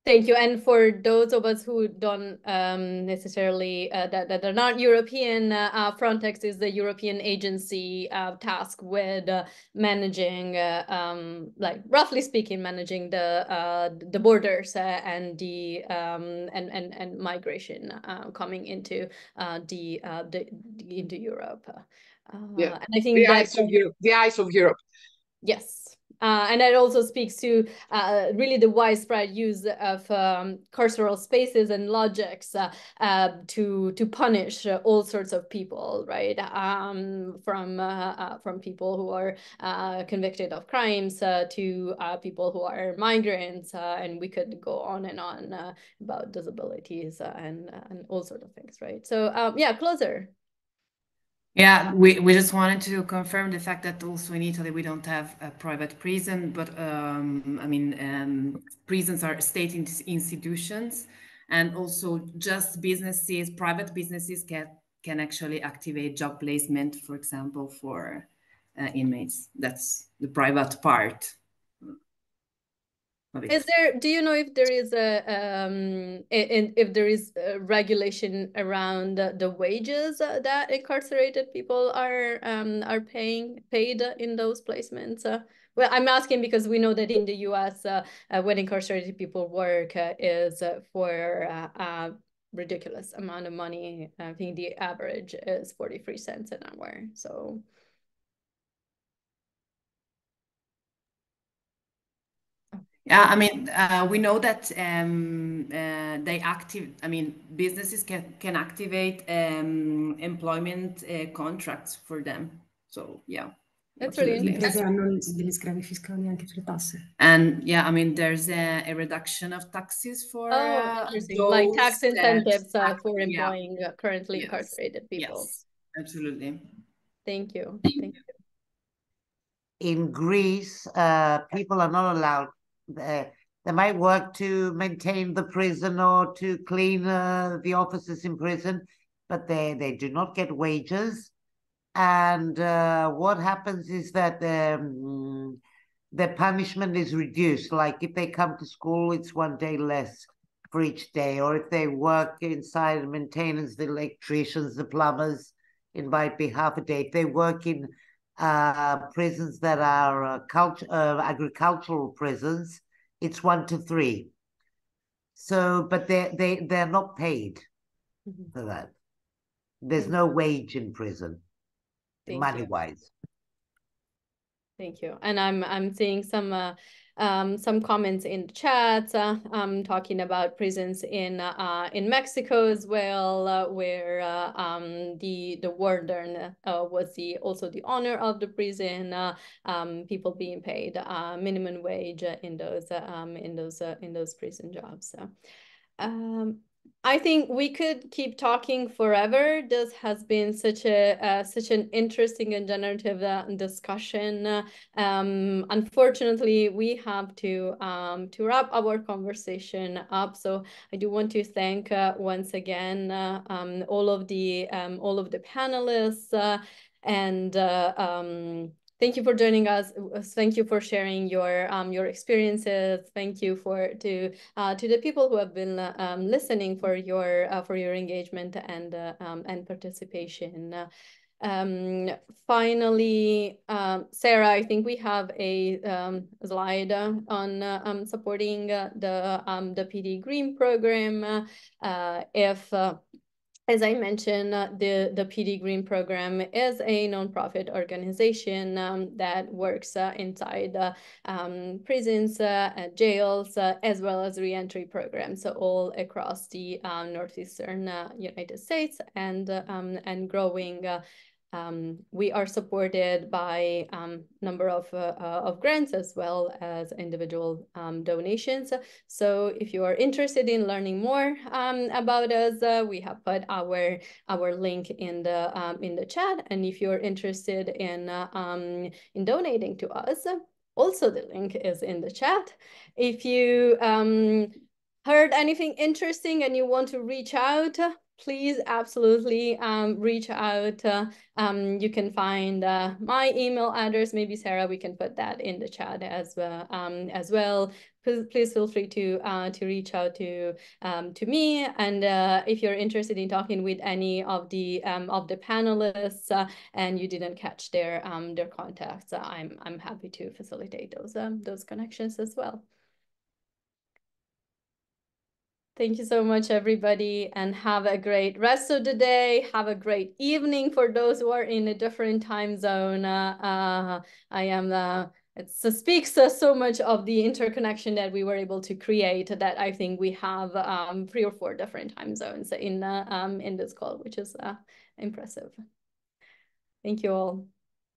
Thank you. And for those of us who don't um, necessarily, uh, that, that are not European, uh, uh, Frontex is the European agency uh, tasked with uh, managing, uh, um, like roughly speaking, managing the the borders and the um, and, and and migration coming into the, the into Europe. yeah, and I think the eyes of Europe. The eyes of Europe. Yes. Uh, and that also speaks to uh, really the widespread use of um, carceral spaces and logics uh, uh to to punish all sorts of people, right? Um, from uh, uh, from people who are convicted of crimes to people who are migrants, and we could go on and on about disabilities and and all sorts of things, right? So um, yeah, closer. Yeah, we, we just wanted to confirm the fact that also in Italy we don't have a private prison, but um, I mean, um, prisons are state institutions, and also just businesses, private businesses can can actually activate job placement, for example, for uh, inmates. That's the private part. Is there? Do you know if there is a um, in, if there is regulation around the wages that incarcerated people are um are paying paid in those placements? Uh, well, I'm asking because we know that in the U.S., uh, uh, when incarcerated people work uh, is for uh, a ridiculous amount of money. I think the average is 43 cents an hour. So. Yeah, I mean, uh, we know that um, uh, they active. I mean, businesses can can activate um, employment uh, contracts for them. So yeah. That's really interesting. hanno degli sgravi fiscali anche sulle tasse. And yeah, I mean, there's a, a reduction of taxes for oh, uh, like tax incentives uh, for employing yeah. currently yes. incarcerated people. Yes, absolutely. Thank you. Thank you. In Greece, uh, people are not allowed they, they might work to maintain the prison or to clean uh, the offices in prison, but they, they do not get wages. And uh, what happens is that um, their punishment is reduced. Like if they come to school, it's one day less for each day. Or if they work inside the maintenance, the electricians, the plumbers, it might be half a day. If they work in uh, prisons that are uh, cult- uh, agricultural prisons, it's one to three. So, but they they they're not paid mm-hmm. for that. There's no wage in prison, money wise. Thank you. And I'm I'm seeing some uh, um, some comments in the chat uh, um, talking about prisons in uh, in Mexico as well, uh, where uh, um, the the warden uh, was the also the owner of the prison. Uh, um, people being paid minimum wage in those um, in those in those prison jobs. So. Um, I think we could keep talking forever. This has been such a uh, such an interesting and generative uh, discussion. Um, unfortunately, we have to um, to wrap our conversation up. So I do want to thank uh, once again uh, um, all of the um, all of the panelists uh, and uh, um, thank you for joining us. Thank you for sharing your um, your experiences. Thank you for to uh, to the people who have been um, listening for your uh, for your engagement and uh, um, and participation. Um, finally, um, Sarah, I think we have a um, slide on uh, um, supporting uh, the um, the Petey Greene program. Uh, if uh, as I mentioned, uh, the, the Petey Greene program is a nonprofit organization um, that works uh, inside uh, um, prisons, uh, jails, uh, as well as reentry programs, so all across the um, northeastern uh, United States and, um, and growing um, we are supported by a um, number of, uh, uh, of grants as well as individual um, donations. So if you are interested in learning more um, about us, uh, we have put our our link in the um, in the chat. And if you're interested in uh, um, in donating to us, also the link is in the chat. If you heard anything interesting and you want to reach out, please absolutely um, reach out. Uh, um, you can find uh, my email address. Maybe Sarah, we can put that in the chat as well. Um, as well, please, please feel free to uh, to reach out to um, to me. And uh, if you're interested in talking with any of the um, of the panelists uh, and you didn't catch their um, their contacts, uh, I'm I'm happy to facilitate those those connections as well. Thank you so much, everybody, and have a great rest of the day. Have a great evening for those who are in a different time zone. Uh, uh, I am uh, it speaks uh, so much of the interconnection that we were able to create that I think we have um, three or four different time zones in uh, um, in this call, which is uh, impressive. Thank you all.